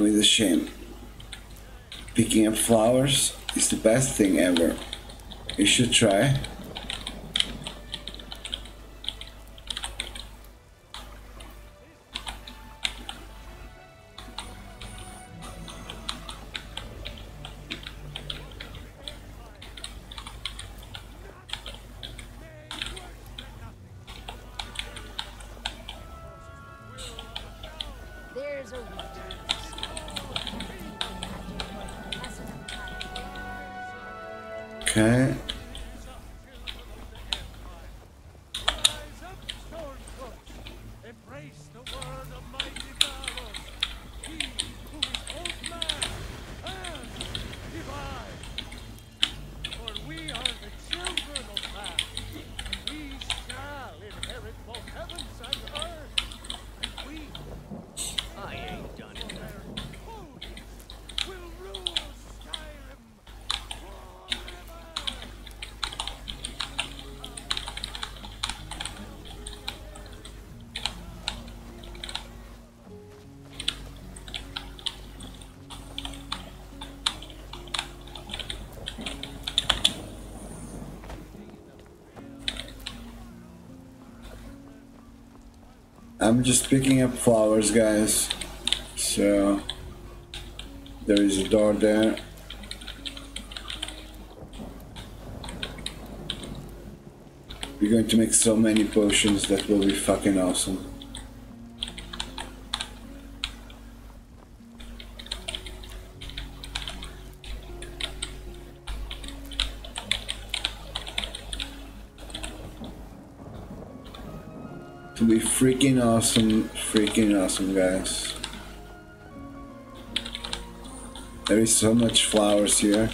shame. Picking up flowers is the best thing ever. You should try. I'm just picking up flowers, guys. So there is a door there. We're going to make so many potions that will be fucking awesome. Awesome, freaking awesome, guys. There is so much flowers here.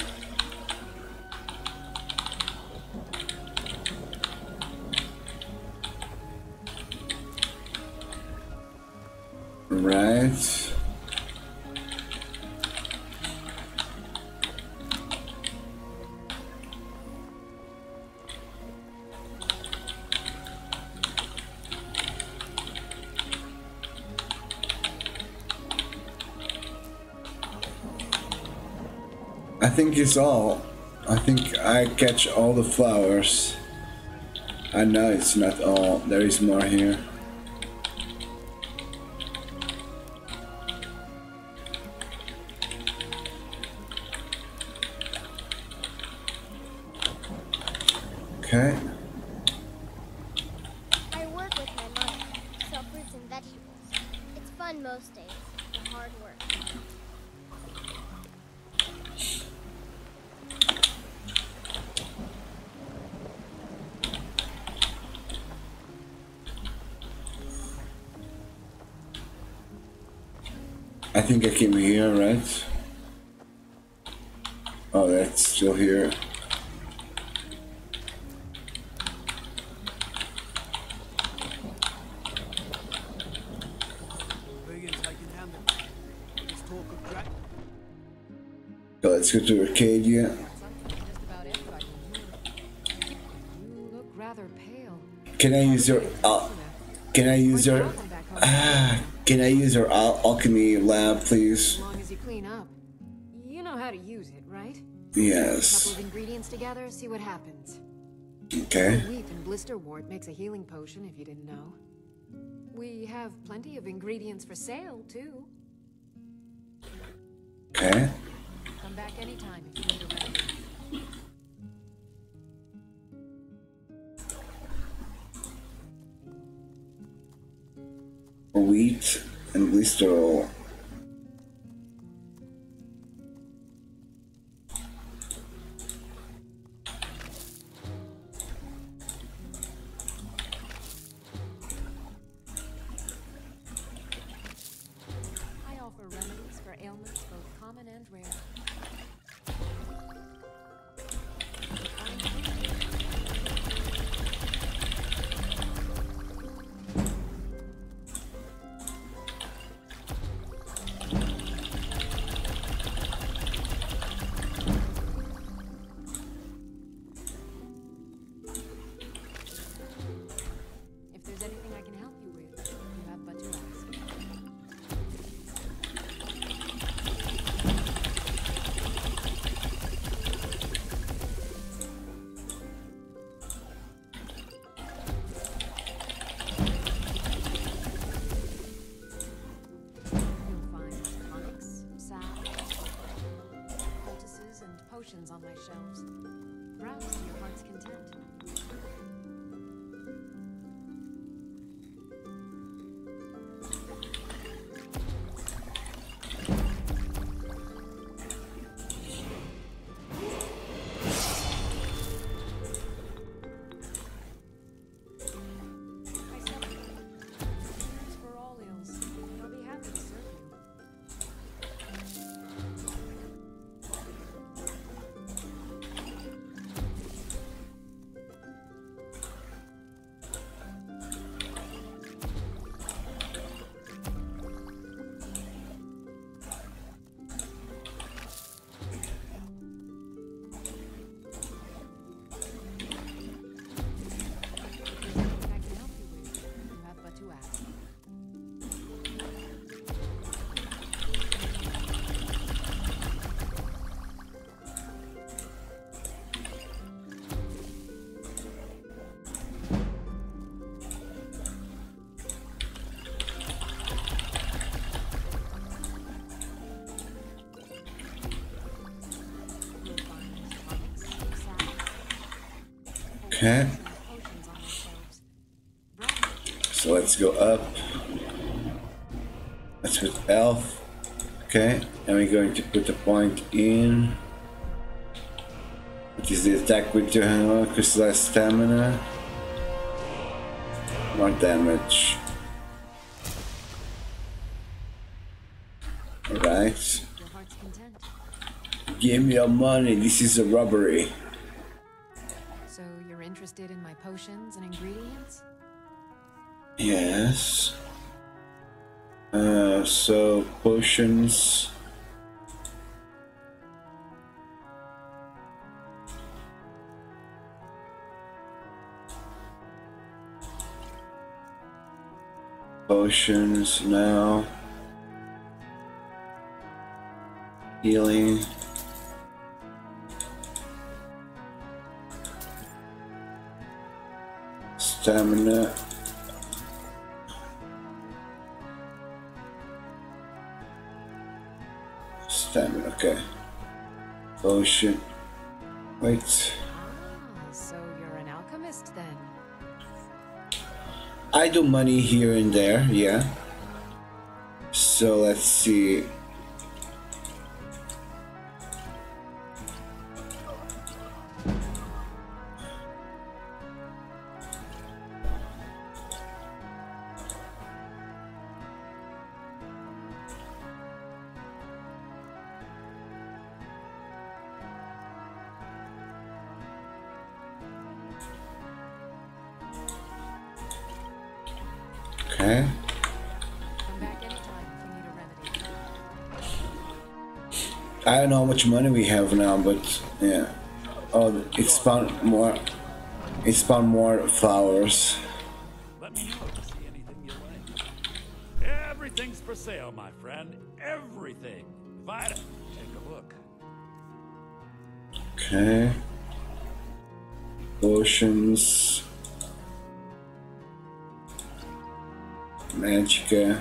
It's all. I think I catch all the flowers. I know it's not all. There is more here. Okay. As you clean up. You know how to use it, right? Yes. Couple of ingredients together, see what happens. Okay. Wheat and blisterwort makes a healing potion if you didn't know. We have plenty of ingredients for sale, too. Okay. Come back anytime if you need a remedy. Wheat and glycerol. Go up. Let's put elf. Okay, and we're going to put a point in. What is the attack with your crystallized stamina? More damage. Alright. Give me your money, this is a robbery. Potions. Potions now. Healing. Stamina, Potion. Wait. Ah, so you're an alchemist then? I do money here and there, yeah. So let's see. Okay. I don't know how much money we have now, but yeah. Oh, it spawned more. It spawned more flowers. Let me know if you see anything you like. Everything's for sale, my friend. Everything. It. Take a look. Okay. Potions. Magicka.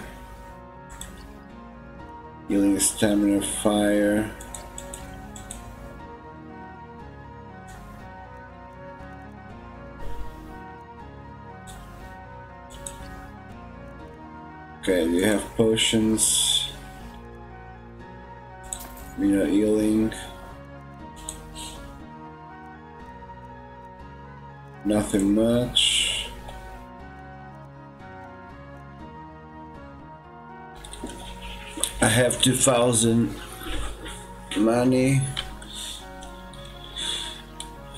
Healing stamina fire. Okay, we have potions. Mina healing. Nothing much. Have 2000 money.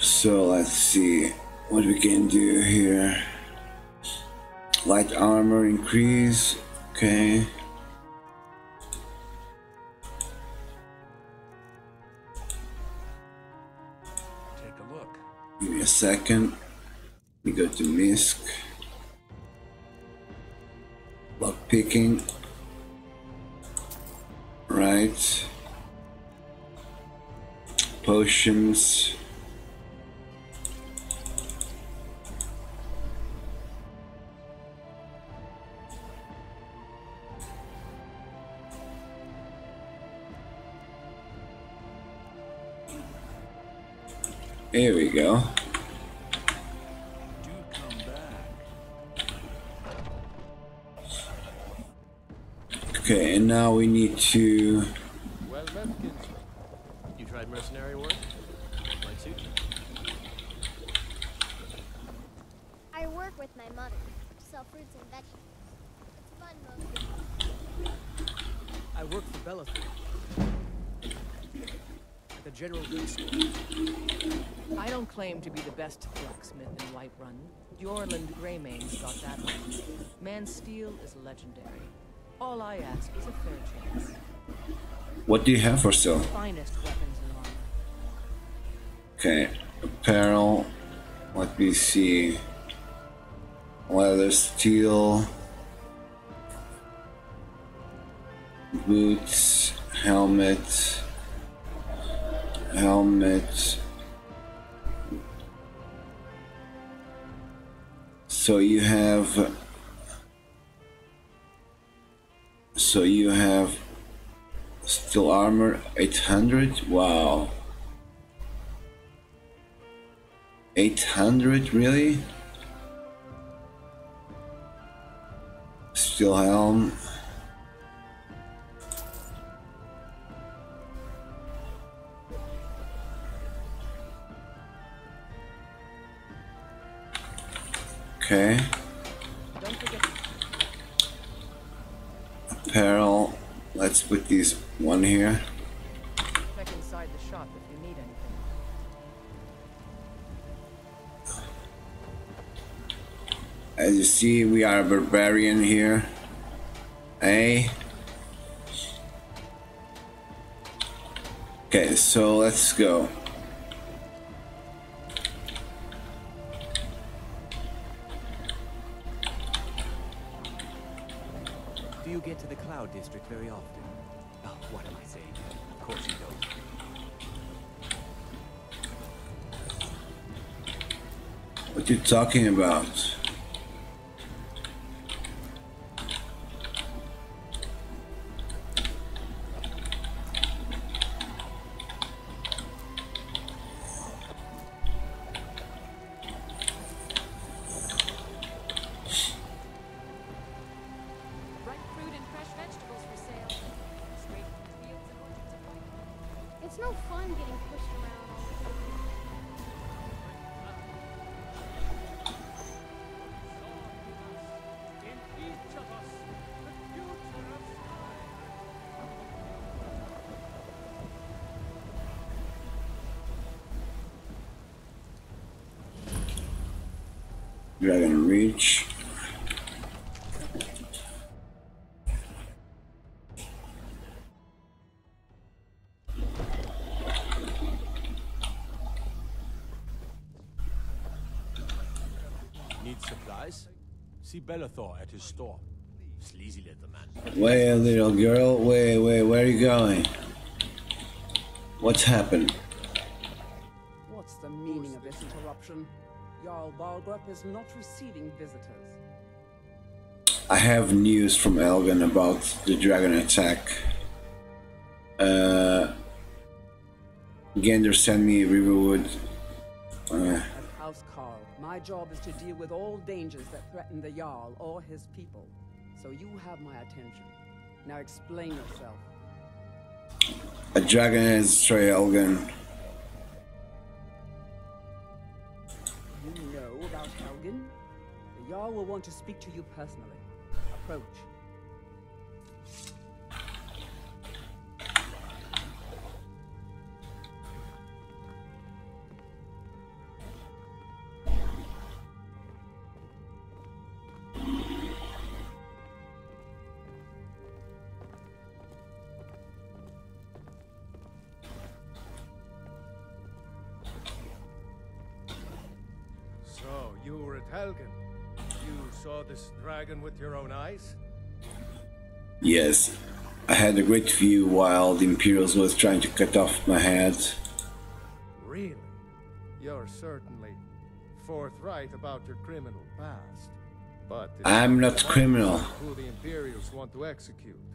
So let's see what we can do here. Light armor increase. Okay. Take a look. Give me a second. We go to misc Lock picking. Right. Potions. Here we go. Okay, and now we need to. Well. You tried mercenary work? Might suit you. I work with my mother. Sell fruits and vegetables. It's fun most I work for Belethor. At the general goods store. I don't claim to be the best blacksmith in Whiterun. Eorlund Gray-Mane's got that one. Man's steel is legendary. All I ask is a fair chance. What do you have for sale? Finest weapons and armor. Okay, apparel. Let me see. Leather, steel, boots, helmet, helmet. So you have. So you have steel armor 800. Wow. 800, really? Steel helm. Okay. Let's put these one here. Check inside the shop if you need anything. As you see, we are a barbarian here. A. Okay, so let's go. Talking about? Belethor at his store. Sleazy little man. Wait, little girl. Wait, wait, where are you going? What's happened? What's the meaning of this interruption? Jarl Balgruuf is not receiving visitors. I have news from Helgen about the dragon attack. Uh, Gander sent me Riverwood. Uh, As House Carl, my job is to deal with all dangers that threaten the Jarl or his people. So you have my attention. Now explain yourself. a dragon destroyed Helgen. You know about Helgen? The Jarl will want to speak to you personally. Approach. Dragon with your own eyes? Yes, I had a great view while the Imperials was trying to cut off my head. Really? You're certainly forthright about your criminal past. But I'm not criminal. Who the Imperials want to execute,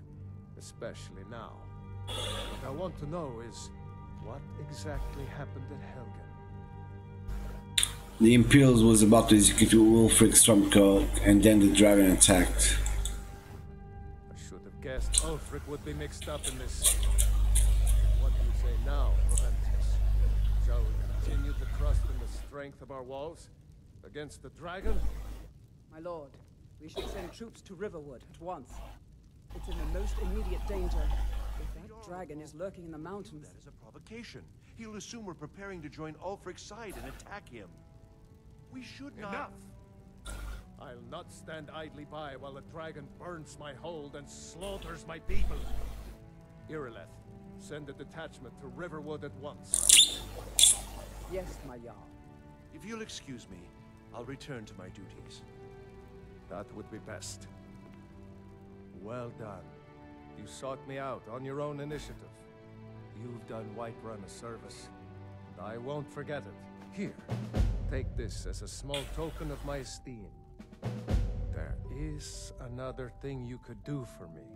especially now. What I want to know is what exactly happened at Helgen. The Imperials was about to execute Ulfric Stormcloak, and then the dragon attacked. I should have guessed Ulfric would be mixed up in this. What do you say now, Proventus? Shall we continue to trust in the strength of our walls against the dragon? My lord, we should send troops to Riverwood at once. It's in the most immediate danger. If that dragon is lurking in the mountains, That is a provocation. He'll assume we're preparing to join Ulfric's side and attack him. We should not. Enough! I'll not stand idly by while the dragon burns my hold and slaughters my people. Irileth, send a detachment to Riverwood at once. yes, my Jarl. If you'll excuse me, I'll return to my duties. That would be best. Well done. You sought me out on your own initiative. You've done Whiterun a service, and I won't forget it. Here, take this as a small token of my esteem. There is another thing you could do for me.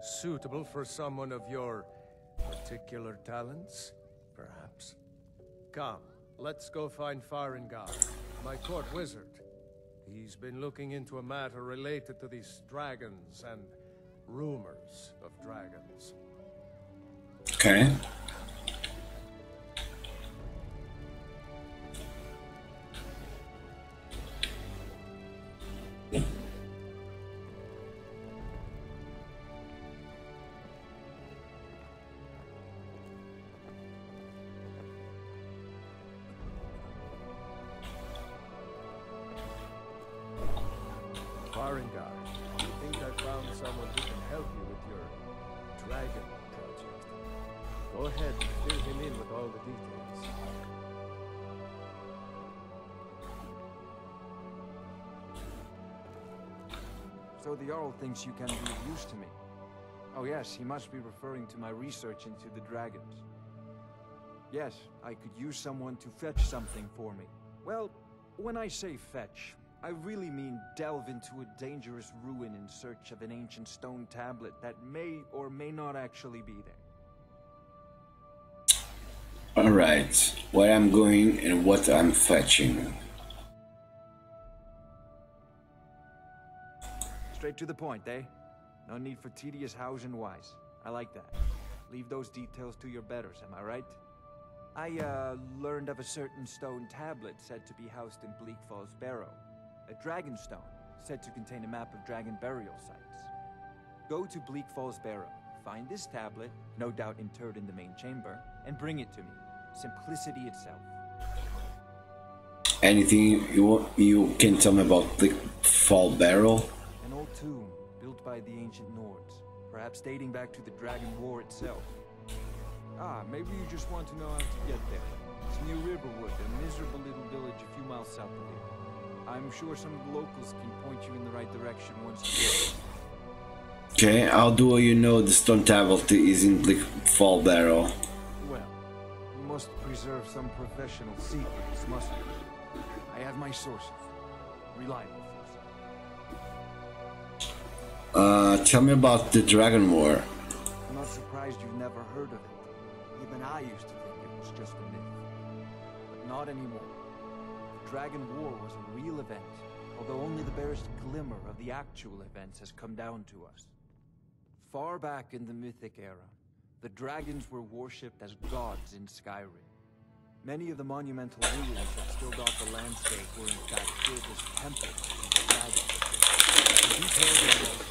Suitable for someone of your particular talents, perhaps. Come, Let's go find Farengar, my court wizard. He's been looking into a matter related to these dragons and rumors of dragons. Okay. The Jarl thinks you can be of use to me. Oh yes, he must be referring to my research into the dragons. Yes, I could use someone to fetch something for me. Well, when I say fetch, I really mean delve into a dangerous ruin in search of an ancient stone tablet that may or may not actually be there. Alright, where I'm going and what I'm fetching. Straight to the point, eh? No need for tedious hows and whys. I like that. Leave those details to your betters, am I right? I, uh, learned of a certain stone tablet said to be housed in Bleak Falls Barrow. A dragon stone, said to contain a map of dragon burial sites. Go to Bleak Falls Barrow, find this tablet, no doubt interred in the main chamber, and bring it to me. Simplicity itself. Anything you you can tell me about the Falls Barrow? An old tomb built by the ancient Nords, perhaps dating back to the Dragon War itself. Ah, maybe you just want to know how to get there. It's near Riverwood, a miserable little village a few miles south of here. I'm sure some of the locals can point you in the right direction once you get there. Okay, how do what you know the stone tablet is in the Falls Barrow? Well, we must preserve some professional secrets, must we? I have my sources. Reliable. Uh, tell me about the Dragon War. I'm not surprised you've never heard of it. Even I used to think it was just a myth. But not anymore. The Dragon War was a real event, although only the barest glimmer of the actual events has come down to us. Far back in the Mythic era, the dragons were worshipped as gods in Skyrim. Many of the monumental ruins that still dot the landscape were in fact built as temples to the dragons. The details are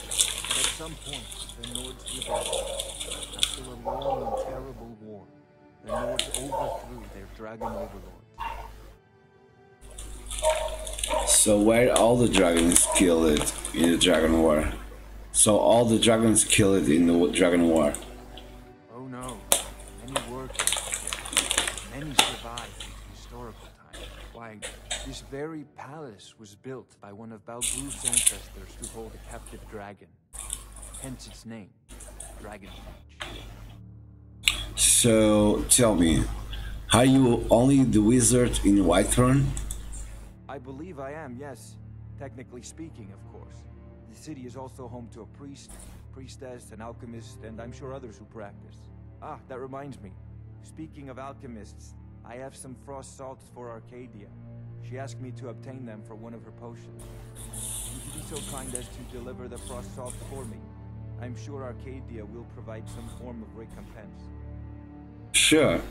but at some point, the Nords rebelled. After a long and terrible war, the Nords overthrew their dragon overlord. So where all the dragons killed in the Dragon War? So all the dragons killed in the Dragon War. Oh no, many killed. Many survived in historical times. Why, this very palace was built by one of Balgruuf's ancestors to hold a captive dragon. Hence its name, Dragonforge. So tell me, are you only the wizard in Whiterun? I believe I am, yes. Technically speaking, of course. The city is also home to a priest, priestess, an alchemist, and I'm sure others who practice. Ah, that reminds me. Speaking of alchemists, I have some frost salts for Arcadia. She asked me to obtain them for one of her potions. Would you be so kind as to deliver the frost salts for me? I'm sure Arcadia will provide some form of recompense. Sure.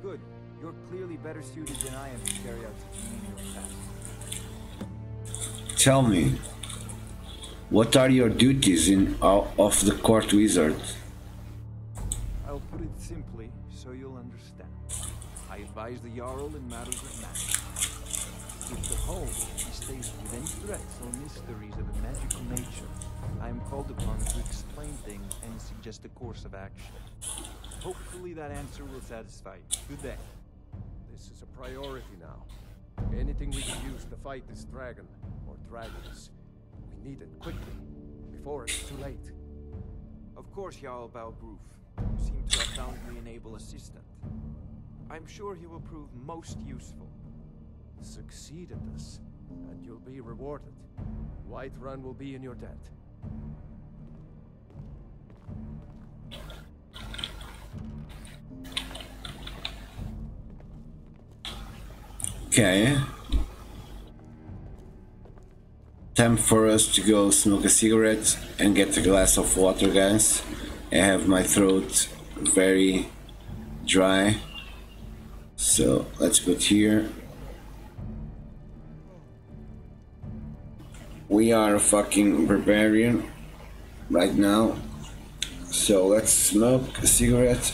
Good. You're clearly better suited than I am to carry out such a task. Tell me, what are your duties in of the court wizard? I'll put it simply so you'll understand. I advise the Jarl in matters of magic. If the whole is faced with any threats or mysteries of a magical nature, I am called upon to explain things and suggest a course of action. Hopefully that answer will satisfy you. Good day. This is a priority now. Anything we can use to fight this dragon, or dragons, we need it quickly, before it's too late. Of course, Jarl Balgruuf. You seem to have found me an able assistant. I'm sure he will prove most useful. Succeed at this, and you'll be rewarded. Whiterun will be in your debt. Okay. Time for us to go smoke a cigarette and get a glass of water, guys. I have my throat very dry. So let's put here. We are a fucking barbarian right now. So let's smoke a cigarette.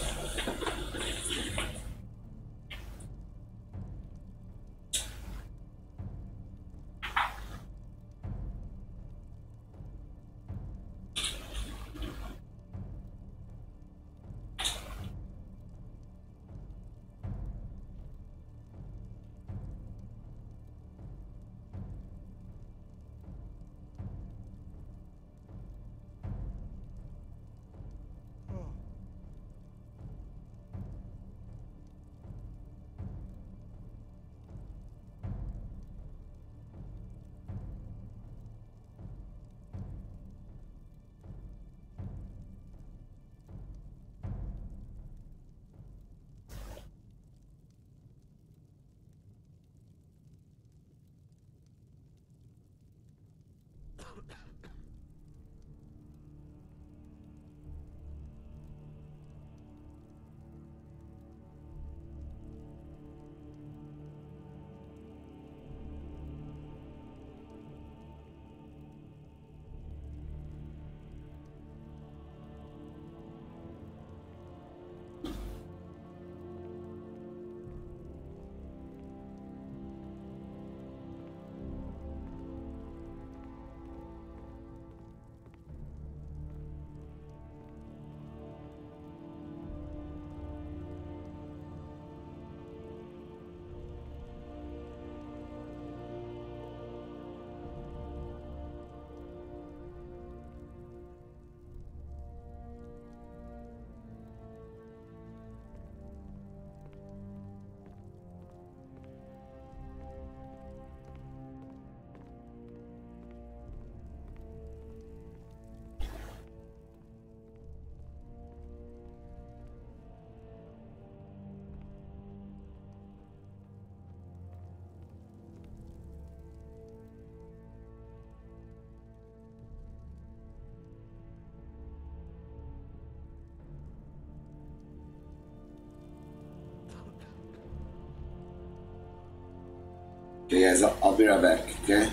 Okay, guys, I'll, be right back. Okay,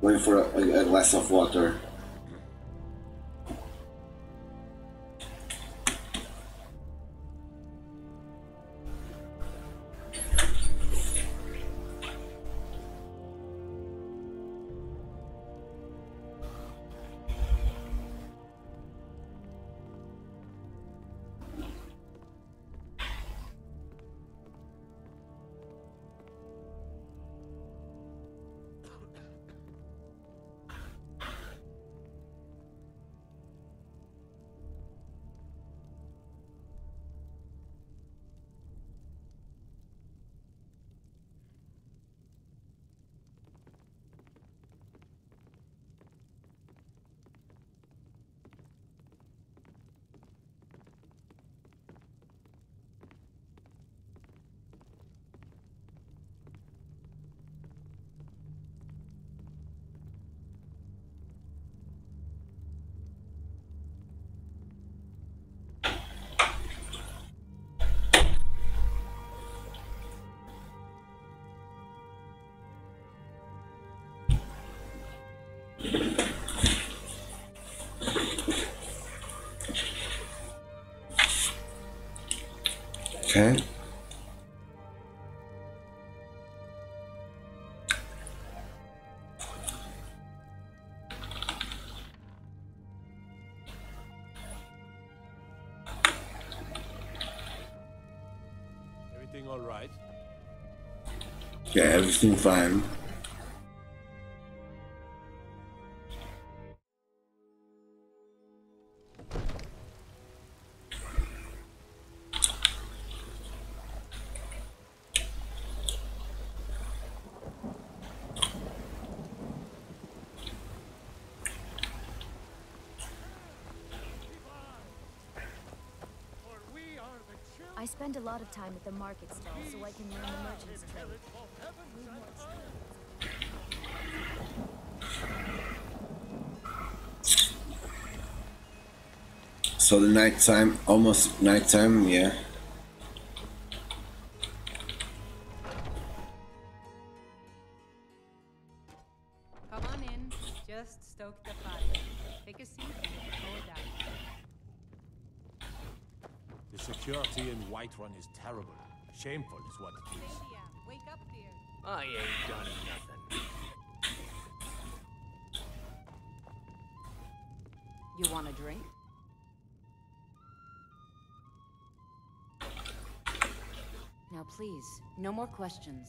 going for a, a glass of water. Okay. Everything all right? Yeah, everything fine. Time at the market stall so I can learn the merchant's trade. So the nighttime, almost nighttime, yeah. Shameful is what it is. Celia, wake up, dear. I ain't done nothing. You want a drink? Now please, no more questions.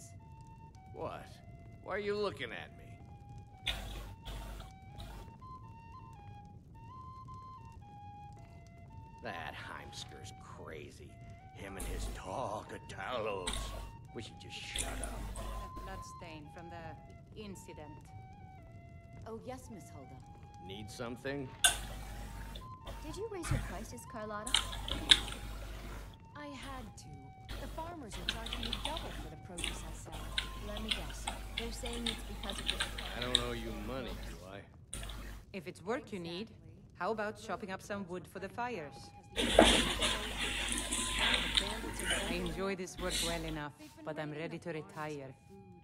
What? Why are you looking at me? Crazy. Him and his talk of Talos. We should just shut up. The bloodstain from the incident. Oh, yes, Miss Hulda. Need something? Did you raise your prices, Carlotta? I had to. The farmers are charging me double for the produce I sell. Let me guess. They're saying it's because of this. I don't owe you money, do I? If it's work you need, how about chopping up some wood for the fires? I enjoy this work well enough, but I'm ready to retire.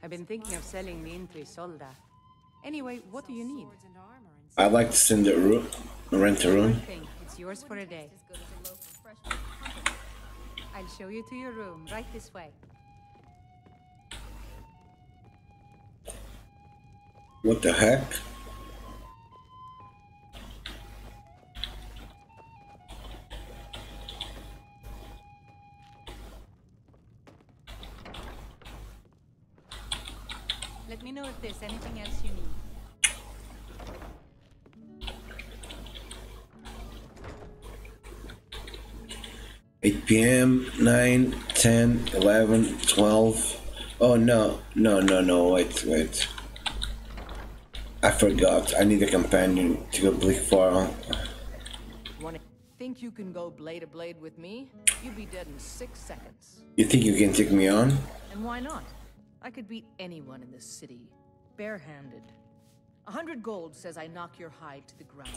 I've been thinking of selling the inn to Ysolda. Anyway, what do you need? I'd like to send a room, rent a room. It's yours for a day. I'll show you to your room, right this way. What the heck? Let me if there's anything else you need. 8 p.m., 9, 10, 11, 12. Oh no, no, no, no, wait, wait. I forgot. I need a companion to go Bleak Falls. Wanna think you can go blade to blade with me? You'd be dead in six seconds. You think you can take me on? And why not? I could beat anyone in this city, barehanded. A hundred gold says I knock your hide to the ground.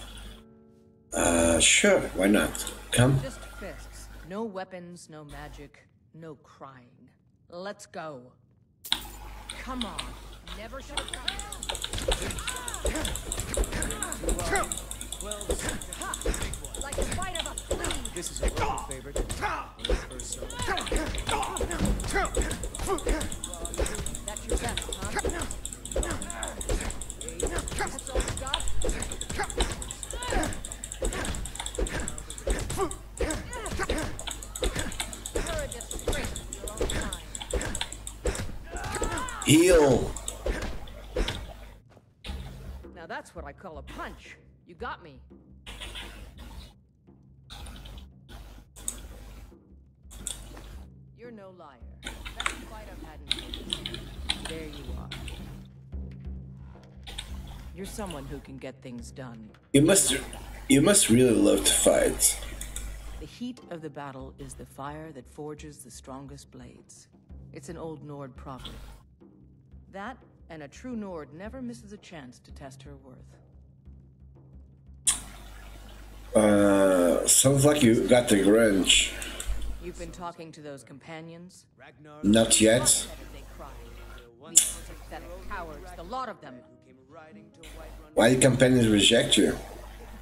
Uh, sure, why not? Come. Just fists. No weapons, no magic, no crying. Let's go. Come on. Never should have Like the bite of a flea. This is a local favorite. When it. That's your best, huh? Heal! Now that's what I call a punch. You got me. You're no liar. That's fight I've had in There you are. You're someone who can get things done. You must, you must really love to fight. The heat of the battle is the fire that forges the strongest blades. It's an old Nord proverb. That, and a true Nord never misses a chance to test her worth. Uh, sounds like you got the grunge. You've been talking to those companions? Not yet. These pathetic cowards, the lot of them. Why the companions reject you? It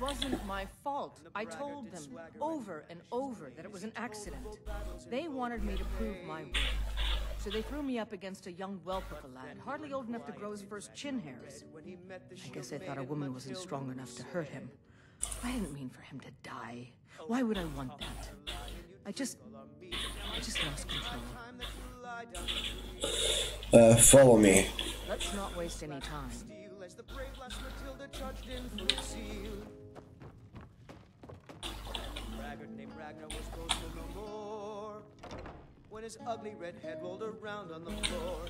wasn't my fault. I told them over and over that it was an accident. They wanted me to prove my worth. So they threw me up against a young whelp of a lad, hardly old enough to grow his first chin hairs. I guess they thought a woman wasn't strong enough to hurt him. I didn't mean for him to die. Why would I want that? I just... I just lost control. Uh, follow me. Let's not waste any time. Seal. Braggart named Ragnar was boastful no more. When his ugly red head rolled around on the floor.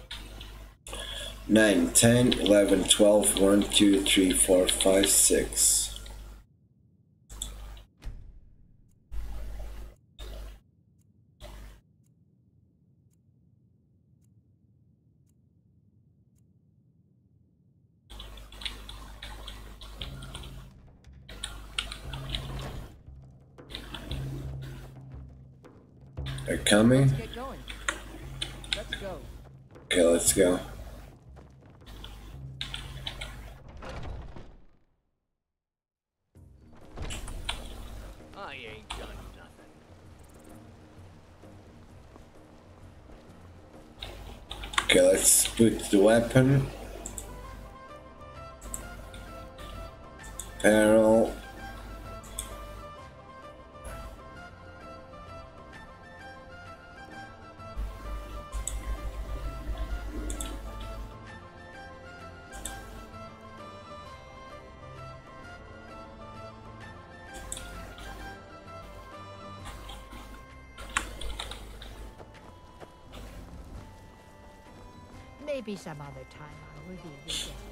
9, 10, 11, 12, 1, 2, 3, 4, 5, 6. They're coming. Let's go. Okay, let's go. I ain't done nothing. Okay, let's put the weapon. Barrel. Some other time I'll reveal your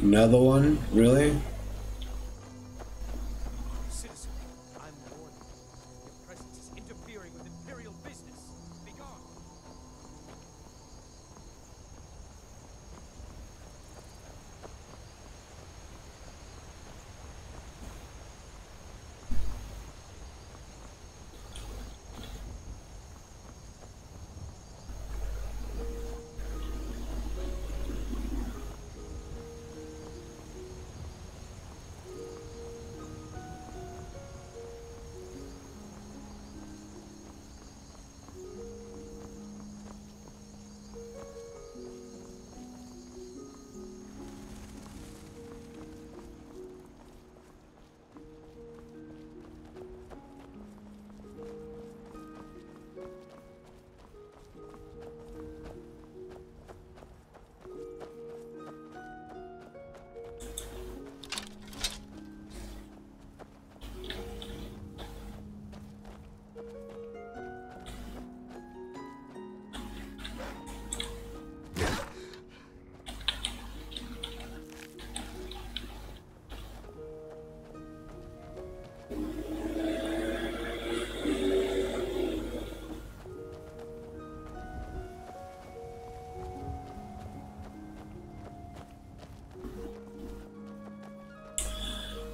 Another one? Really?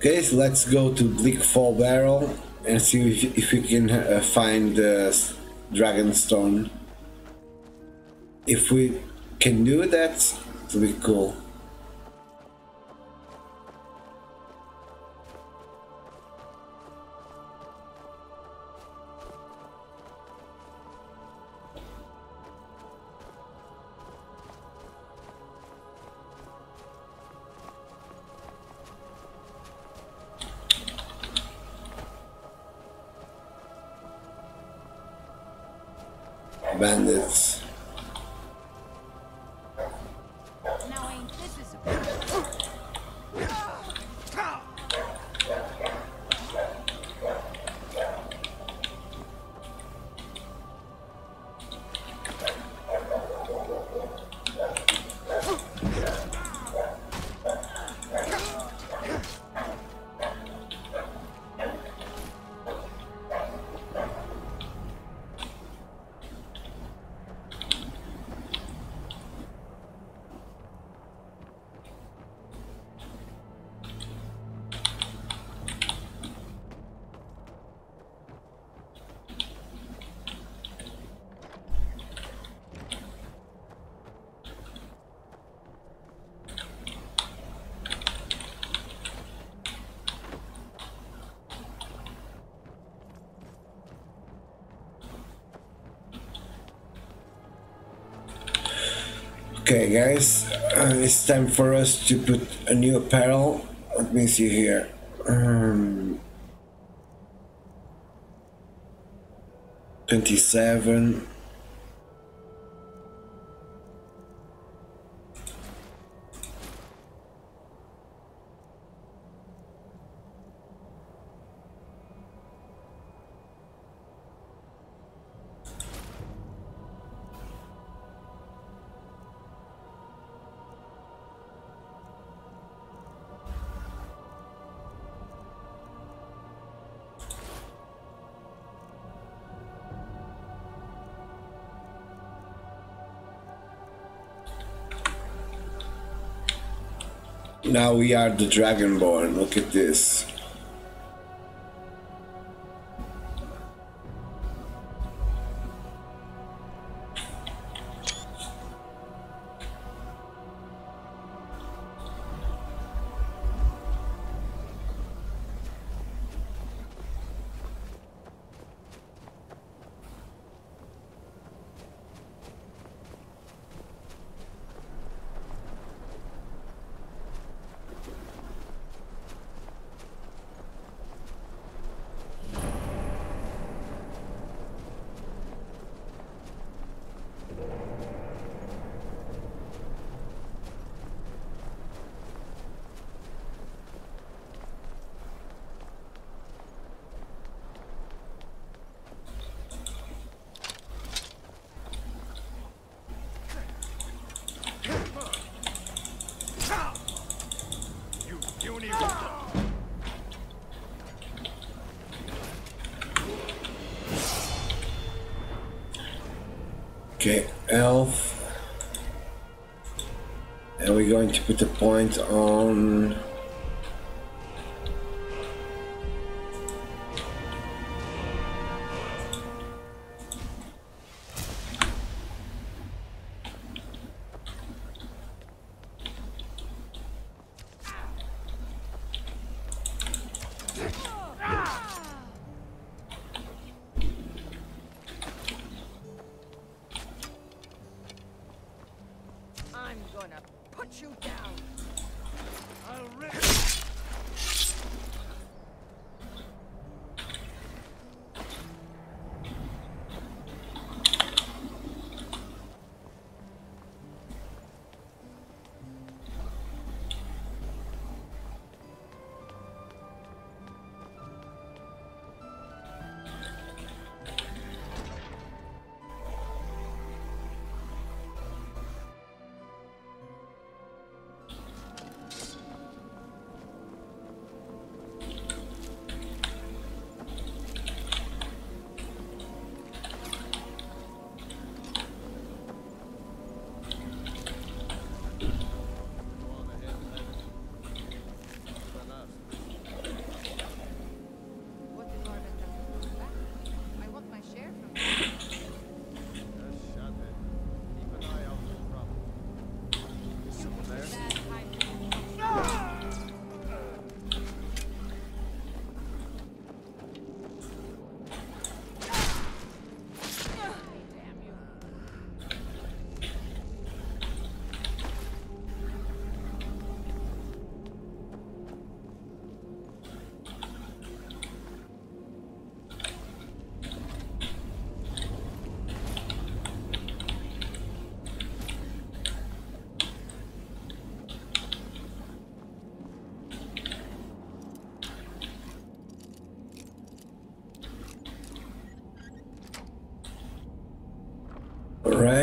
Okay, so let's go to Bleak Falls Barrow and see if, if we can uh, find the s- Dragonstone. If we can do that, it'll be cool. Guys, uh, it's time for us to put a new apparel. Let me see here. Um, 27. Now we are the Dragonborn. Look at this. To put a point on.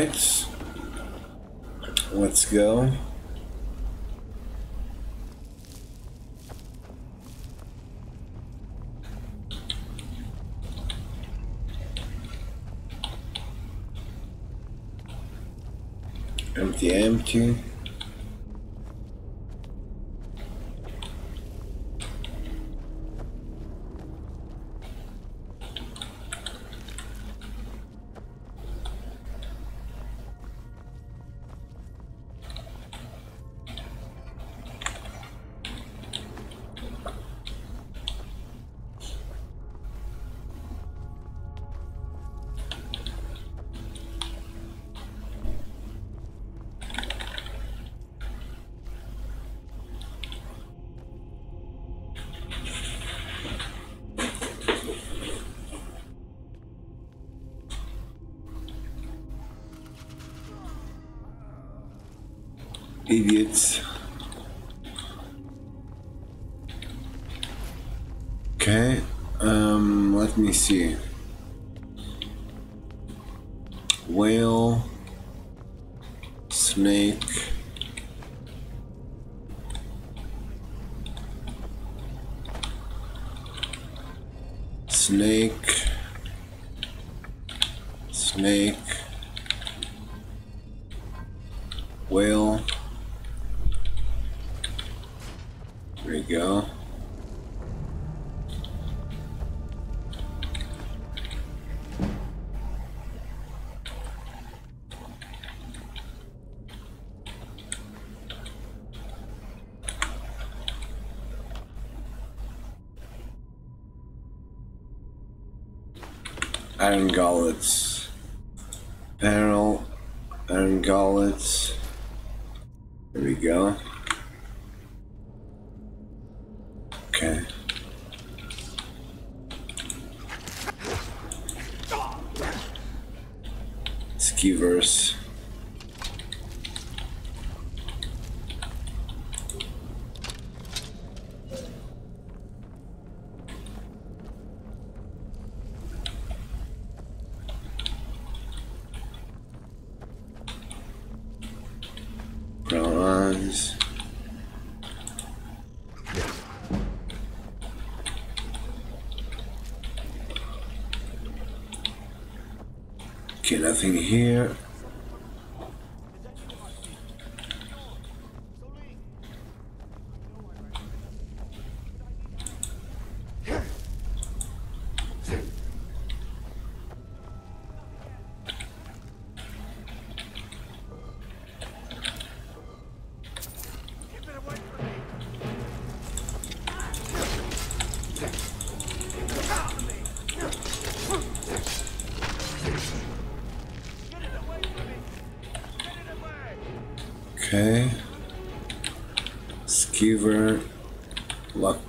Alright. Let's go. Empty, empty. Idiots. Okay, um, let me see. Whale, snake. Snake, snake, whale. There go. Iron gauntlets. Barrel. Iron gauntlets. There we go. Okay. Skeevers. Brown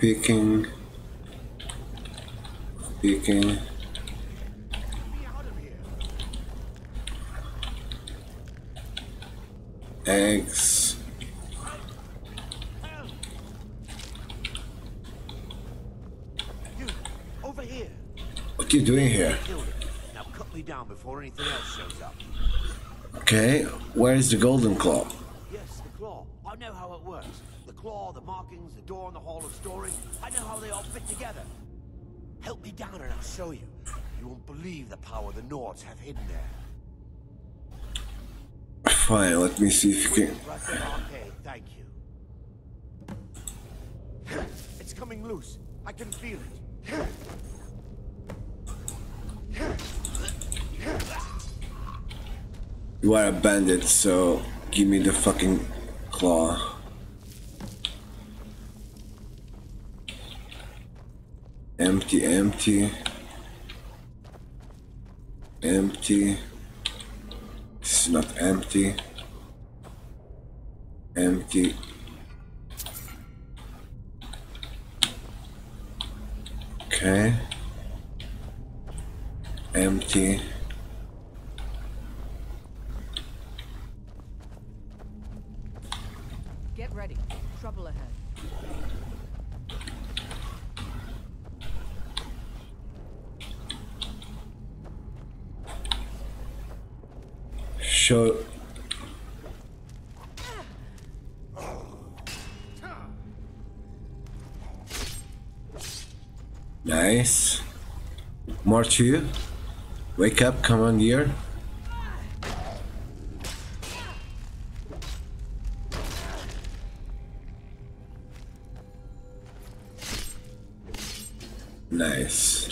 picking. Picking. Eggs. Over here. What are you doing here? Now cut me down before anything else shows up. Okay, where is the golden claw? All fit together. Help me down and I'll show you. You won't believe the power the Nords have hidden there. Fine, let me see if you can. Okay, thank you. It's coming loose. I can feel it. You are a bandit, so give me the fucking claw. Empty, empty. Empty. This is not empty. Empty. Okay. Empty. Get ready. Trouble ahead. Show. Nice. More to you. Wake up, commandeer. Nice.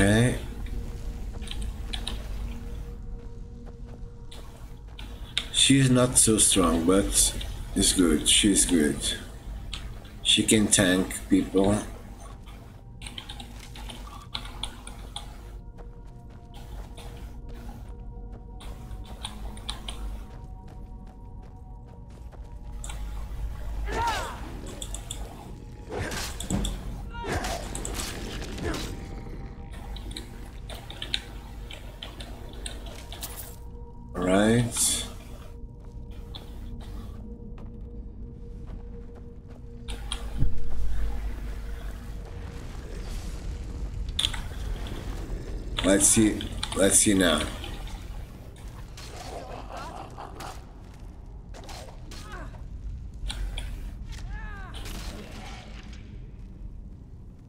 Okay. She's not so strong, but it's good. She's good. She can tank people. Now.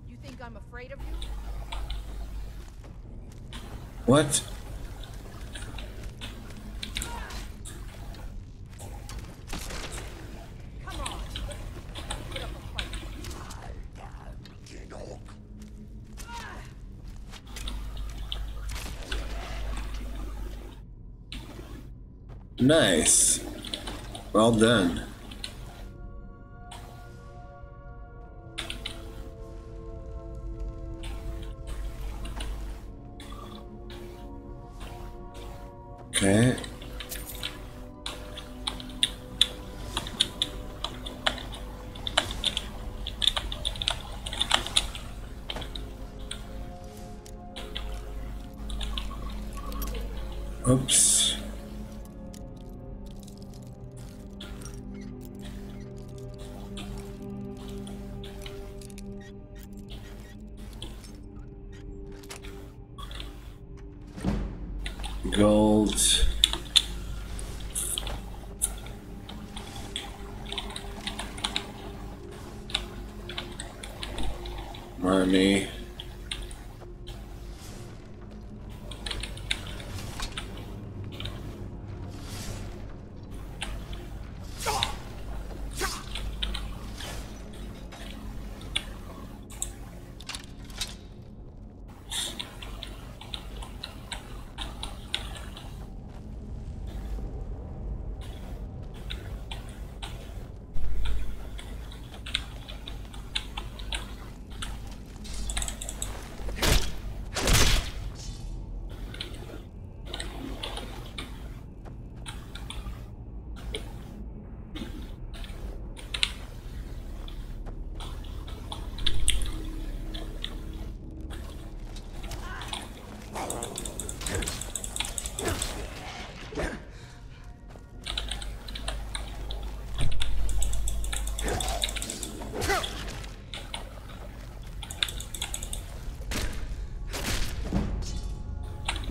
You think I'm afraid of you? What? Nice. Well done. Okay.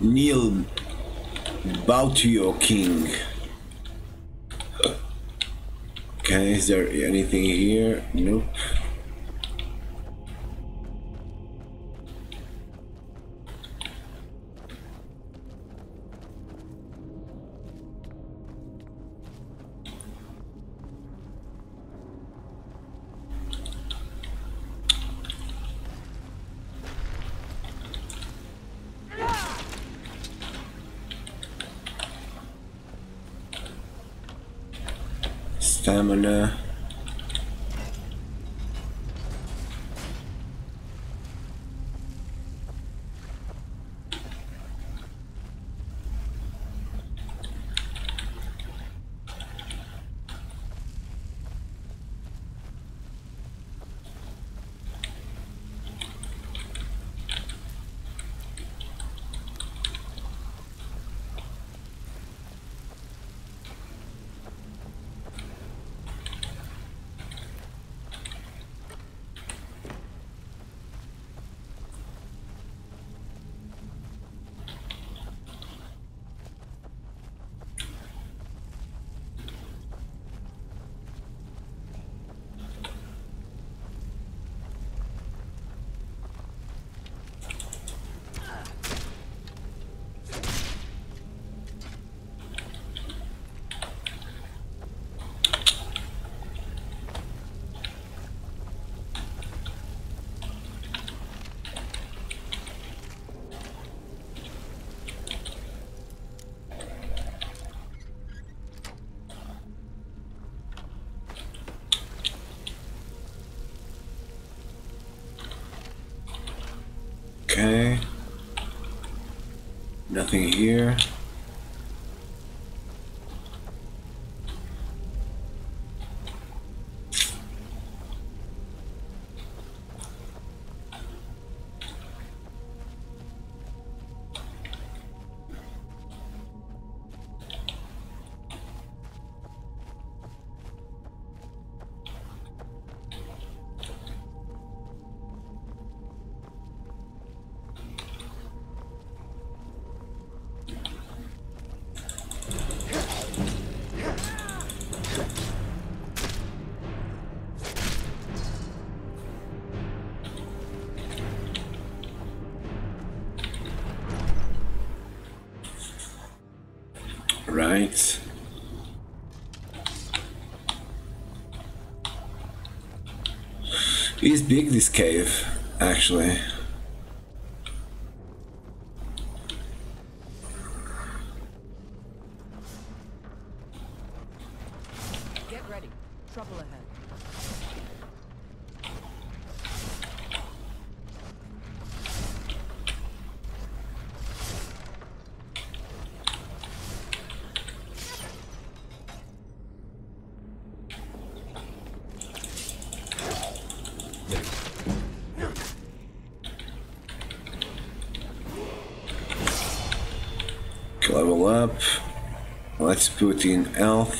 Kneel, bow to your king. Okay, is there anything here? Nope. Nothing here. Right. It's big this cave, actually. Get ready. Trouble ahead. Level up. Let's put in health.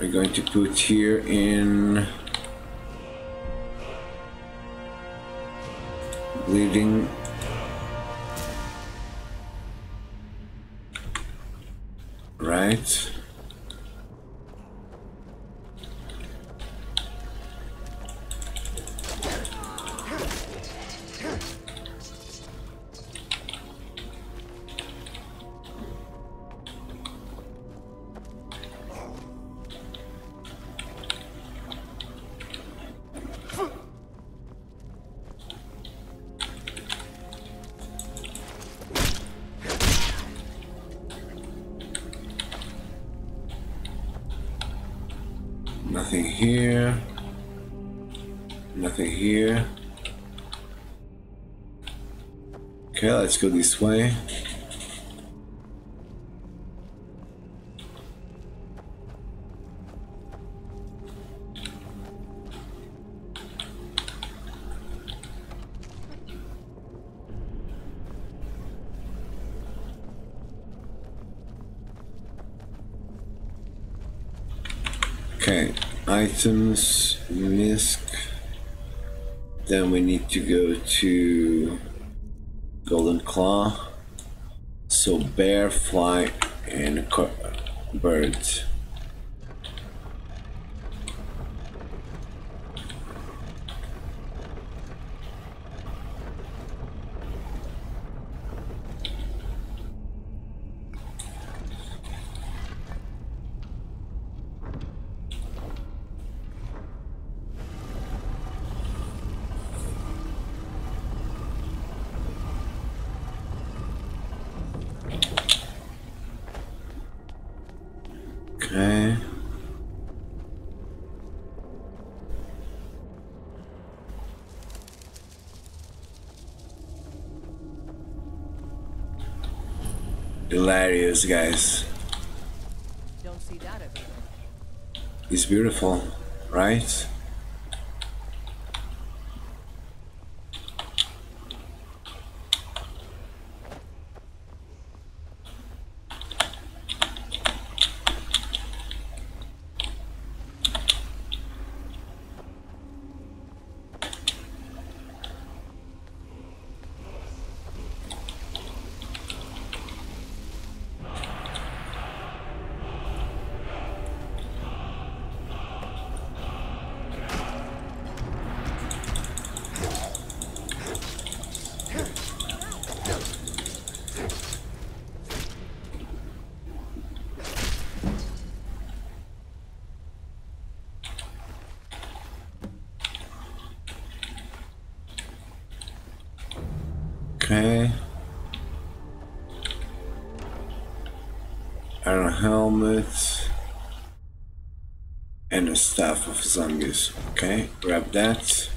We're going to put here in Nothing here. Nothing here. Okay, let's go this way. Items, misc. Then we need to go to Golden Claw. So bear, fly, and co- bird. Hilarious, guys. Don't see that. It's beautiful, right? Okay. Iron helmet. And a staff of zombies. Okay, grab that.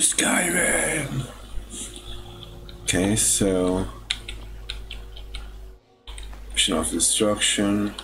To Skyrim. Okay, so mission of destruction.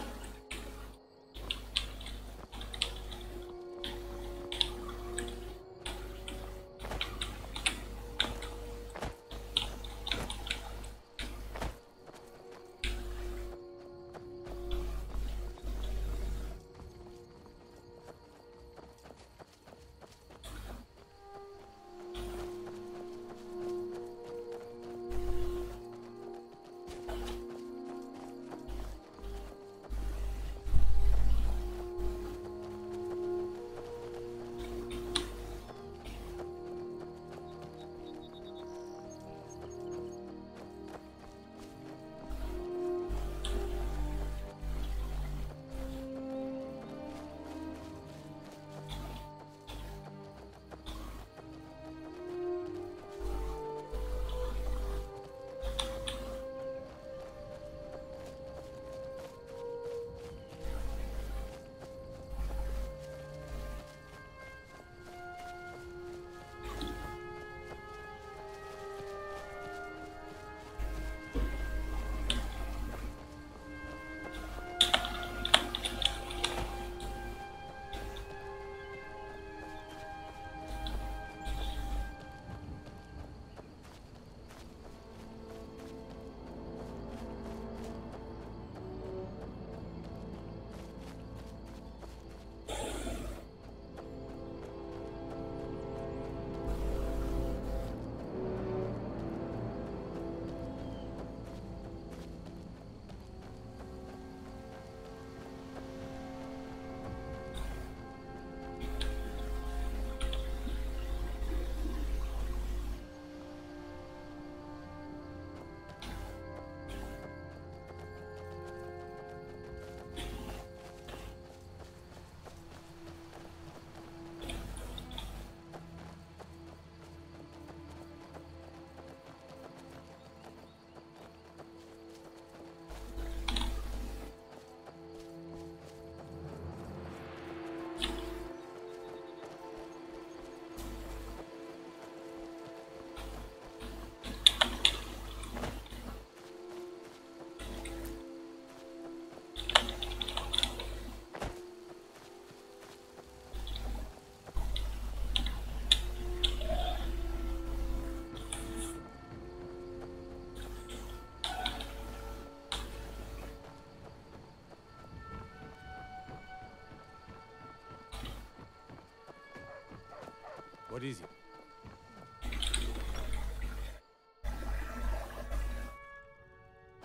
What is it?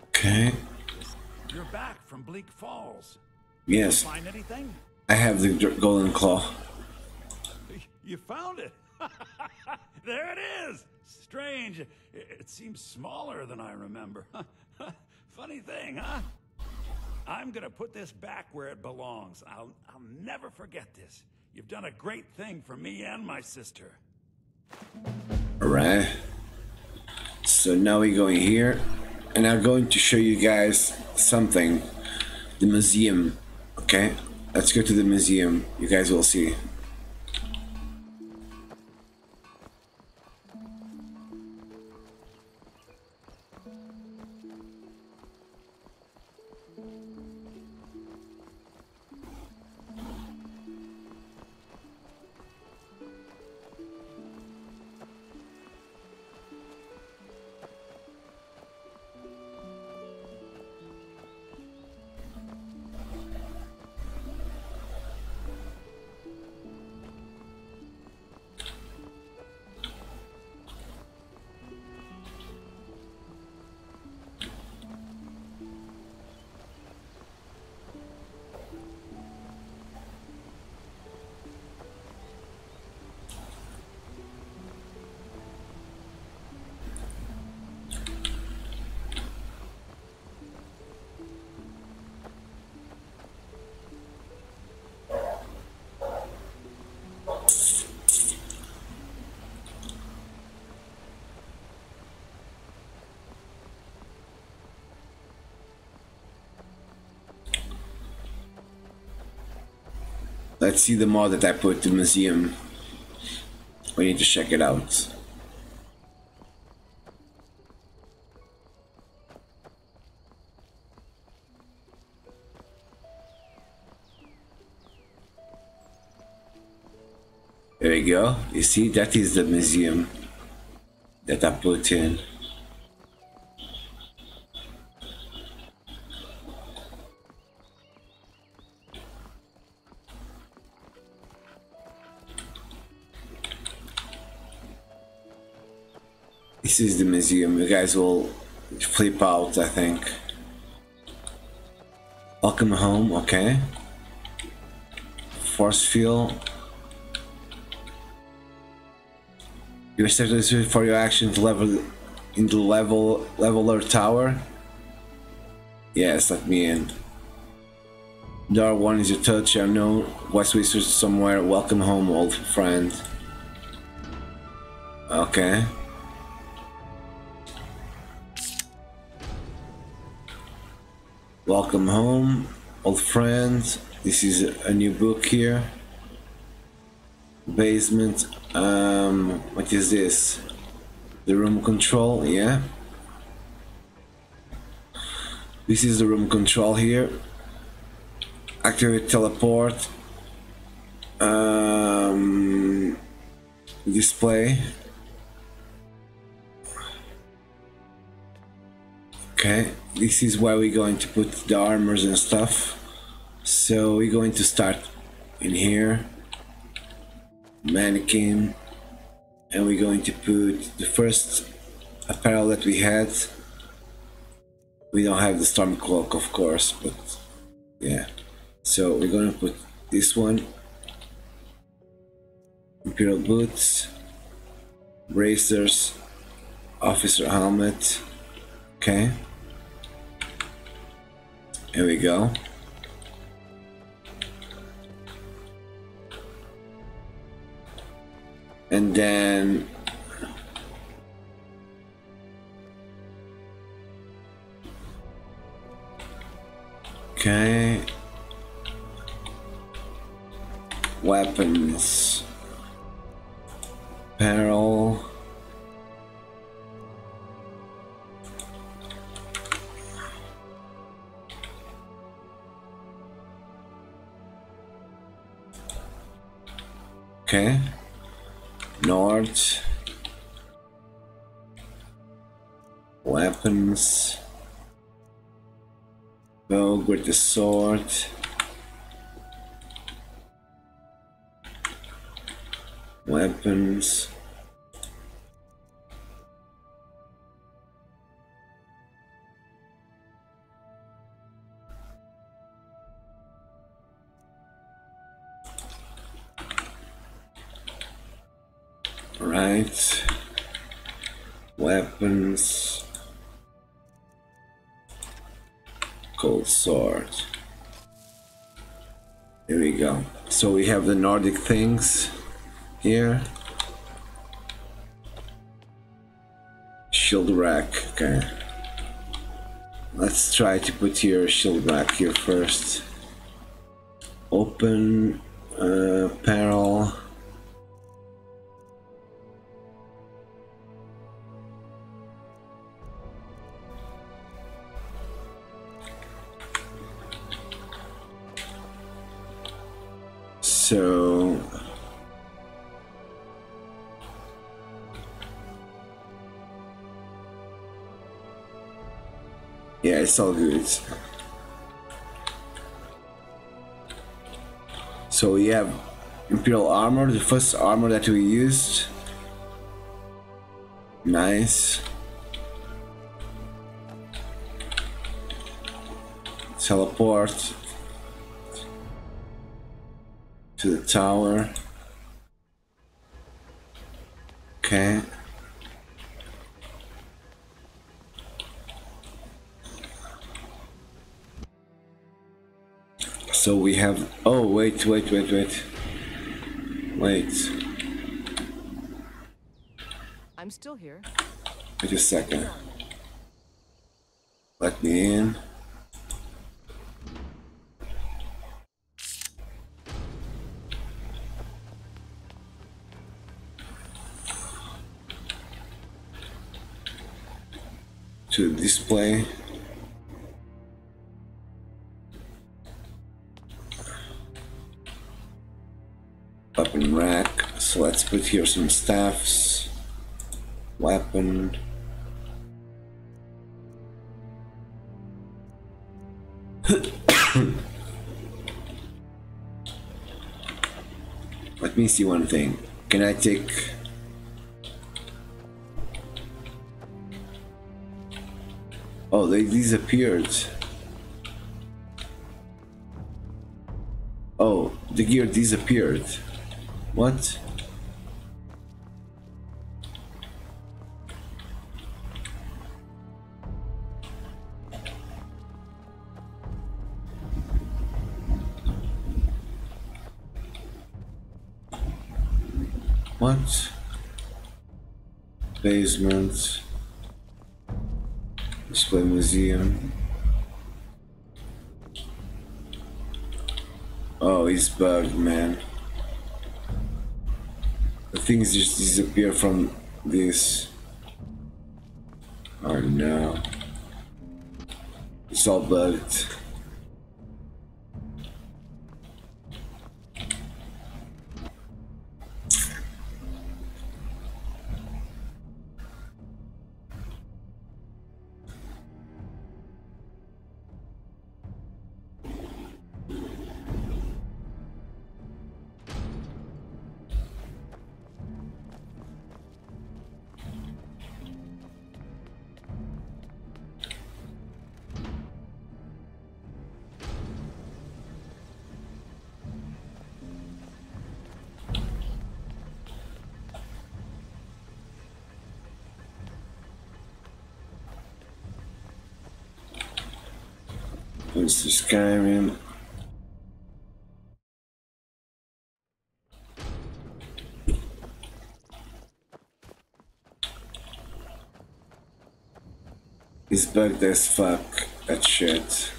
Okay. You're back from Bleak Falls. Yes. Find anything? I have the golden claw. You found it. there it is. Strange. It, it seems smaller than I remember. Funny thing, huh? I'm gonna put this back where it belongs. I'll I'll never forget this. You've done a great thing for me and my sister. Alright. So now we're going here. And I'm going to show you guys something. The museum. Okay? Let's go to the museum. You guys will see. Let's see the mod that I put to museum. We need to check it out. There we go. You see, that is the museum that I put in. You guys will flip out, I think. Welcome home, okay. Force field. You reset this for your action to level in the level leveler tower. Yes, let me in. Door one is your touch. I know West Wizards somewhere. Welcome home, old friend. Okay. Welcome home, old friends. This is a new book here. Basement. Um, what is this? The room control, yeah. This is the room control here. Activate teleport. Um, display. Okay, this is where we're going to put the armors and stuff. So we're going to start in here. Mannequin. And we're going to put the first apparel that we had. We don't have the storm cloak, of course, but yeah. So we're gonna put this one. Imperial boots. Bracers. Officer helmet. Okay. Here we go. And then Okay. Weapons. Apparel. Okay. North. Weapons. Bow with the sword. Weapons. Weapons. Cold sword. Here we go. So we have the Nordic things here. Shield rack, okay. Let's try to put your shield rack here first. Open uh, apparel. So Yeah, it's all good. So we have Imperial armor, the first armor that we used. Nice. Teleport to the tower. Okay. So we have. Oh, wait, wait, wait, wait. Wait. I'm still here. Wait a second. Let me in. To display. Weapon rack. So let's put here some staffs. Weapon. Let me see one thing. Can I take... Oh, they disappeared. Oh, the gear disappeared. What? What? Basement. Display museum. Oh, he's bugged, man. The things just disappear from this. Oh no. It's all bugged. Skyrim. He's bugged as fuck, that shit.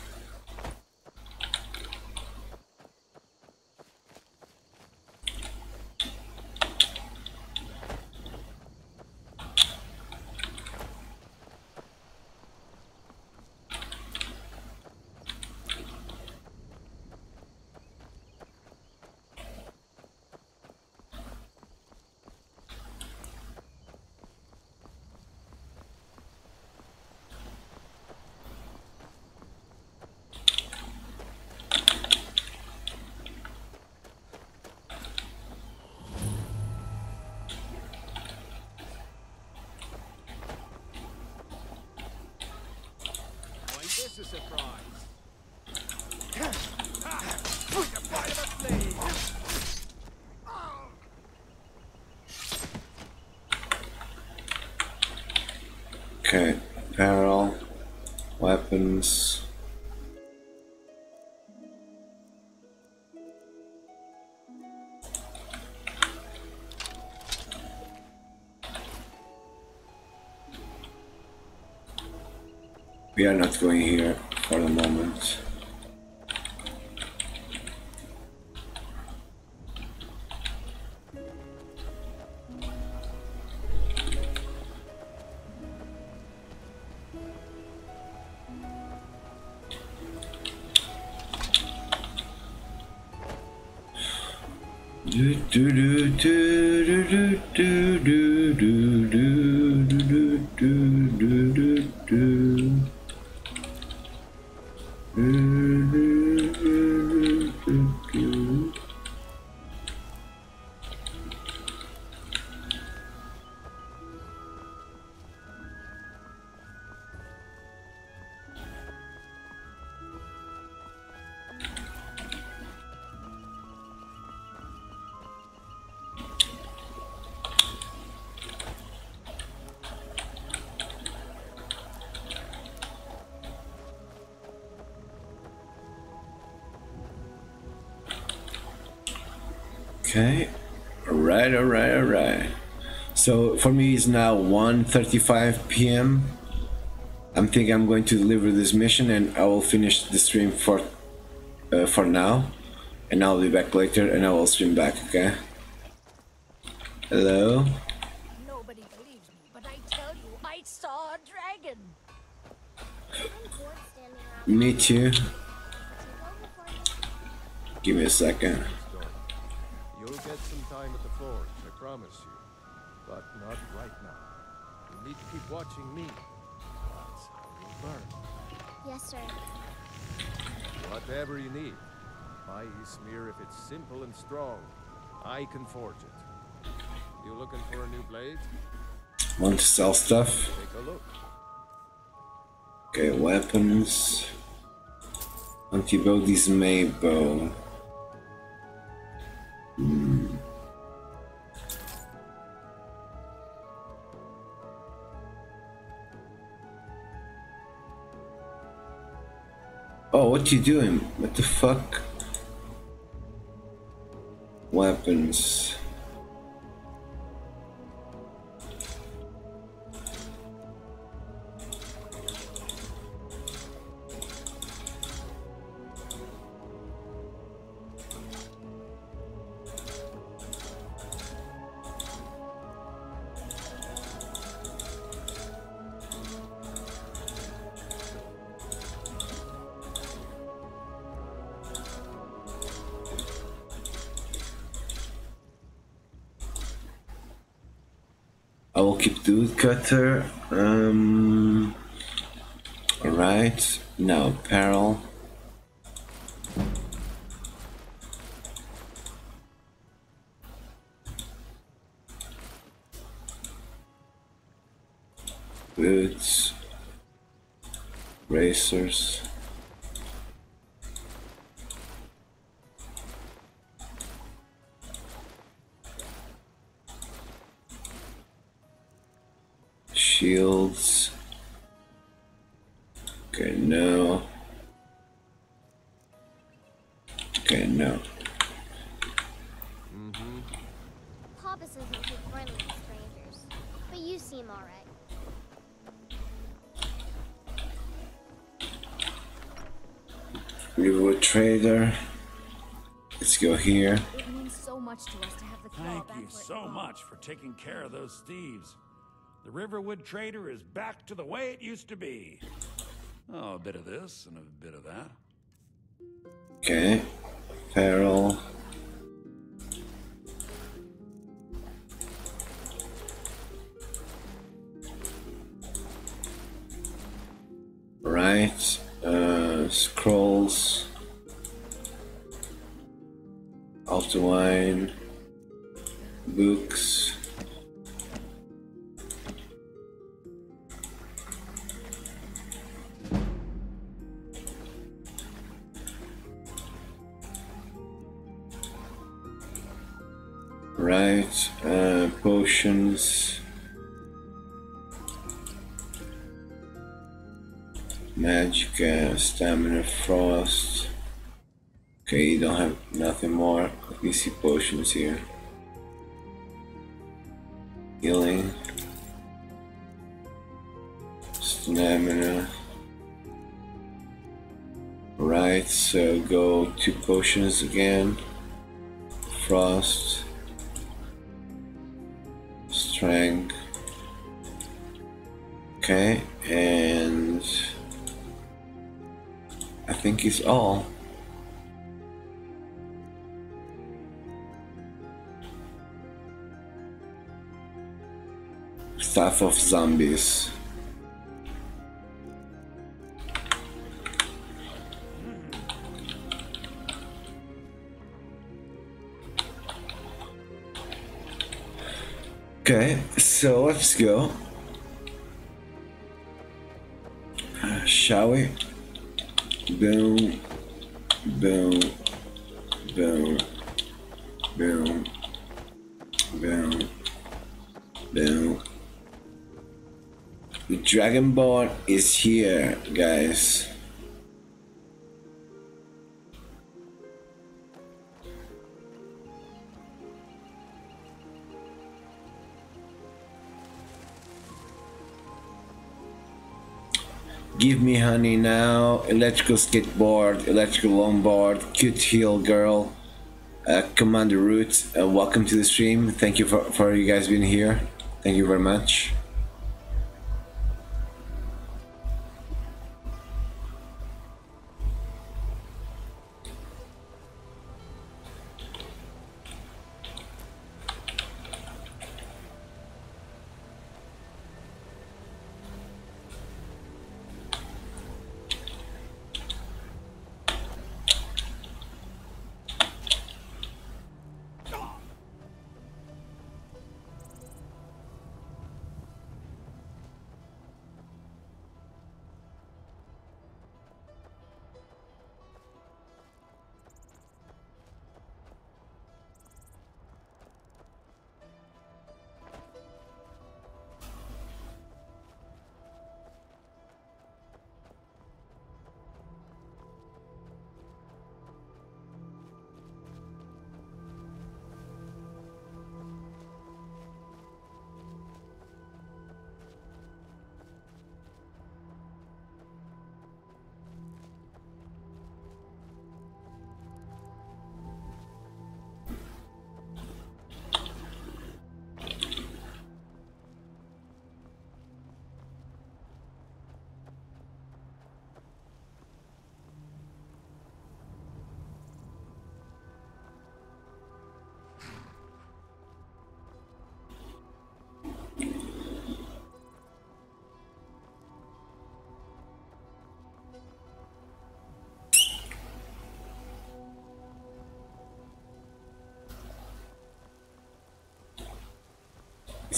We are not going here for the moment. Do do do do for me it's now 1.35 p.m. I'm thinking I'm going to deliver this mission and I will finish the stream for uh, for now. And I'll be back later and I will stream back, okay? Hello? Nobody believes me, but I tell you, I saw a dragon. Me too. Give me a second. Not right now. You need to keep watching me. That's how you learn. Yes, sir. Whatever you need. My smear, if it's simple and strong, I can forge it. You looking for a new blade? Want to sell stuff? Take a look. Okay, weapons. Antibodies Maybow. Hmm. What you doing? What the fuck? Weapons. better. Um, right now, peril. Much for taking care of those thieves. The Riverwood Trader is back to the way it used to be. Oh, a bit of this and a bit of that. Okay. Apparel. Potions here. Healing. Stamina. Right, so go to potions again. Frost. Zombies. Okay, so let's go. Uh, shall we? Boom, boom, boom, boom, Dragonborn is here, guys. Give me honey now. Electrical skateboard, electrical longboard, cute heel girl, uh, Commander Root. Uh, welcome to the stream. Thank you for, for you guys being here. Thank you very much.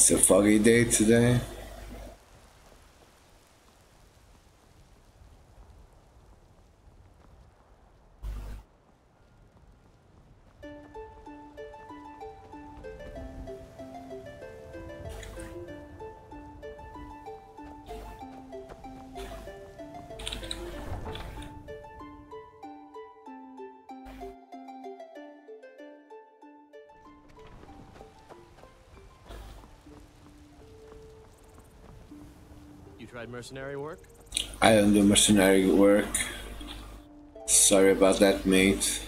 It's a foggy day today. Mercenary work? I don't do mercenary work. Sorry about that, mate.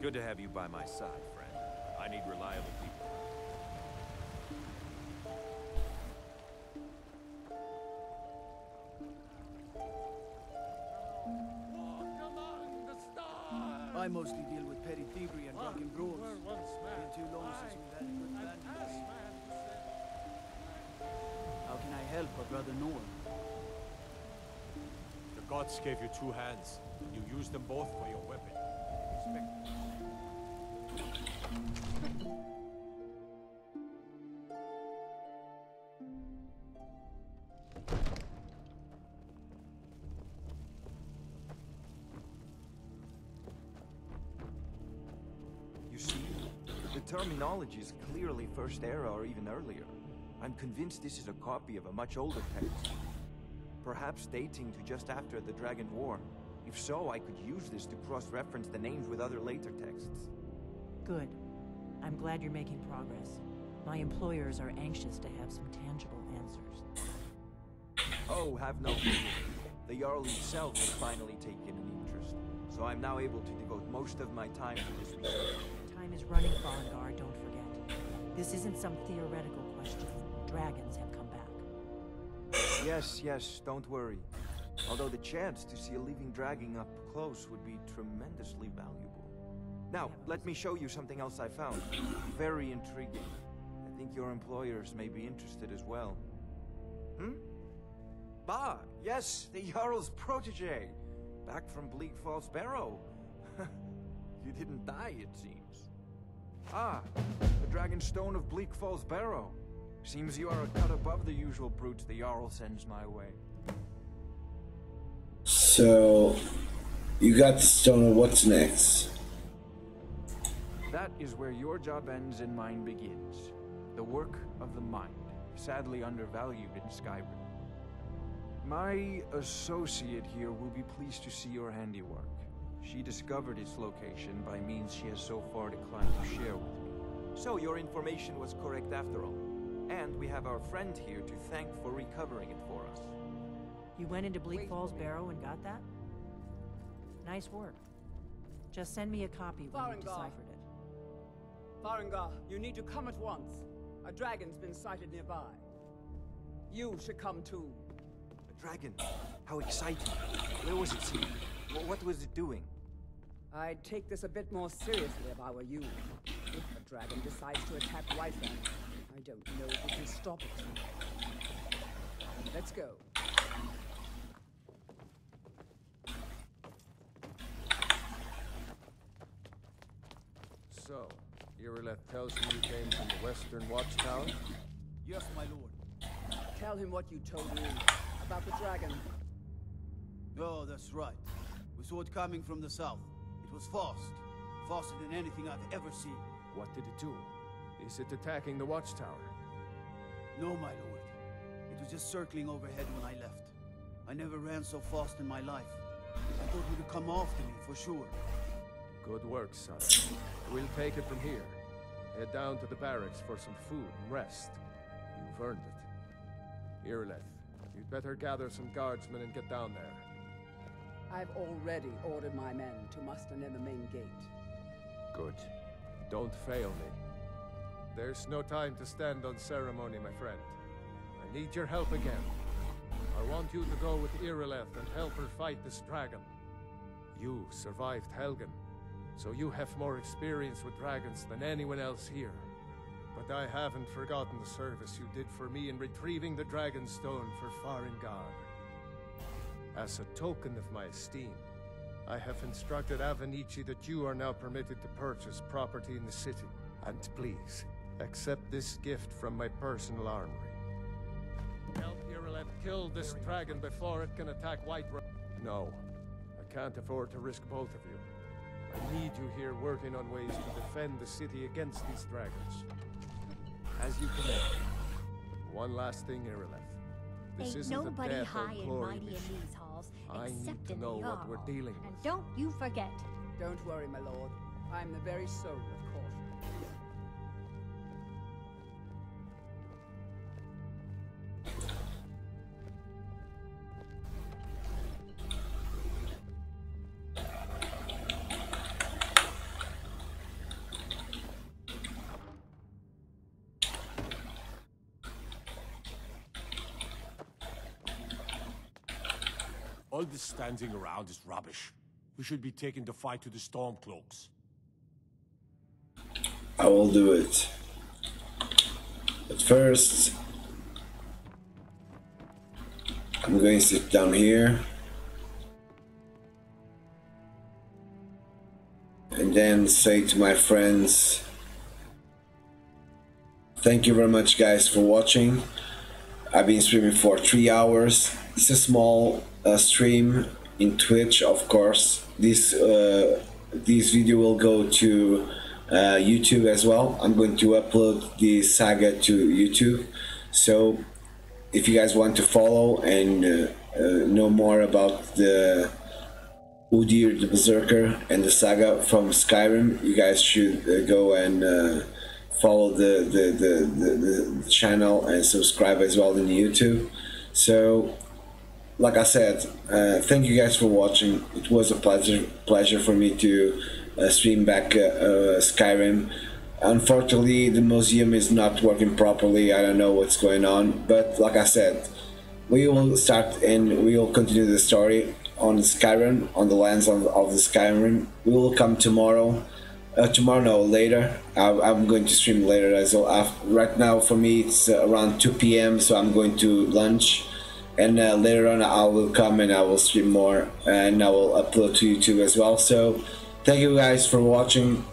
Good to have you by my side, Gods gave you two hands. You used them both for your weapon. You see, the terminology is clearly First Era or even earlier. I'm convinced this is a copy of a much older text. Perhaps dating to just after the Dragon War. If so, I could use this to cross-reference the names with other later texts. Good. I'm glad you're making progress. My employers are anxious to have some tangible answers. Oh, have no fear. The Jarl himself has finally taken an interest, so I'm now able to devote most of my time to this research. Time is running, Farengar, don't forget. This isn't some theoretical question. Dragons have come back. Yes, yes, don't worry. Although the chance to see a living dragon up close would be tremendously valuable. Now, let me show you something else I found. Very intriguing. I think your employers may be interested as well. Hmm? Bah, yes, the Jarl's protege. Back from Bleak Falls Barrow. you didn't die, it seems. Ah, the Dragon Stone of Bleak Falls Barrow. Seems you are a cut above the usual brutes the Jarl sends my way. So, you got the stone. What's next? That is where your job ends and mine begins. The work of the mind, sadly undervalued in Skyrim. My associate here will be pleased to see your handiwork. She discovered its location by means she has so far declined to share with me. So your information was correct after all. And we have our friend here to thank for recovering it for us. You went into Bleak Falls Barrow and got that? Nice work. Just send me a copy when you've deciphered it. Farengar, you need to come at once. A dragon's been sighted nearby. You should come too. A dragon? How exciting. Where was it seen? What was it doing? I'd take this a bit more seriously if I were you. If a dragon decides to attack Whiterun, I don't know if we can stop it. Let's go. So, Irileth tells me you came from the Western Watchtower? Yes, my lord. Tell him what you told me about the dragon. Oh, that's right. We saw it coming from the south. It was fast. Faster than anything I've ever seen. What did it do? Is it attacking the Watchtower? No, my lord. It was just circling overhead when I left. I never ran so fast in my life. I thought it would come after me, for sure. Good work, son. We'll take it from here. Head down to the barracks for some food and rest. You've earned it. Irileth, you'd better gather some guardsmen and get down there. I've already ordered my men to muster near the main gate. Good. Don't fail me. There's no time to stand on ceremony, my friend. I need your help again. I want you to go with Irileth and help her fight this dragon. You survived Helgen, so you have more experience with dragons than anyone else here. But I haven't forgotten the service you did for me in retrieving the Dragon Stone for Farengar. As a token of my esteem, I have instructed Avenicci that you are now permitted to purchase property in the city. And please, accept this gift from my personal armory. Help Irileth kill this dragon before it can attack Whiterun. No, I can't afford to risk both of you. I need you here working on ways to defend the city against these dragons. As you command. One last thing, Irileth. This Ain't isn't a nobody death or high and glory mighty in these halls I need except to in know the what we're dealing with. And don't you forget. Don't worry, my lord. I'm the very soul of All this standing around is rubbish. We should be taking the fight to the Stormcloaks. I will do it. But first, I'm going to sit down here. And then say to my friends, thank you very much, guys, for watching. I've been streaming for three hours. It's a small uh, stream in Twitch, of course. This uh, this video will go to uh, YouTube as well. I'm going to upload the saga to YouTube. So if you guys want to follow and uh, uh, know more about the Udir the Berserker and the saga from Skyrim, you guys should uh, go and follow the the, the, the the channel and subscribe as well in YouTube. So like I said, uh, thank you guys for watching. It was a pleasure pleasure for me to uh, stream back uh, Skyrim. Unfortunately, the museum is not working properly. I don't know what's going on, but like I said, we will start and we will continue the story on Skyrim, on the lands of, of the Skyrim. We will come tomorrow. Uh, tomorrow, no, later. I, I'm going to stream later as well. After, right now, for me, it's around 2 p.m., so I'm going to lunch and uh, later on I will come and I will stream more and I will upload to YouTube as well. So thank you guys for watching.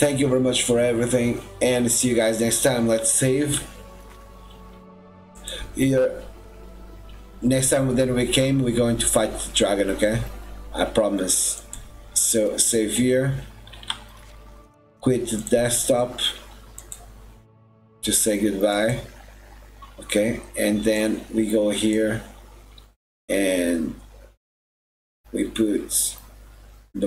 Thank you very much for everything and see you guys next time. Let's save. Either next time then we came we're going to fight the dragon, okay? I promise. So save here. Quit the desktop. Just say goodbye okay and then we go here and we put the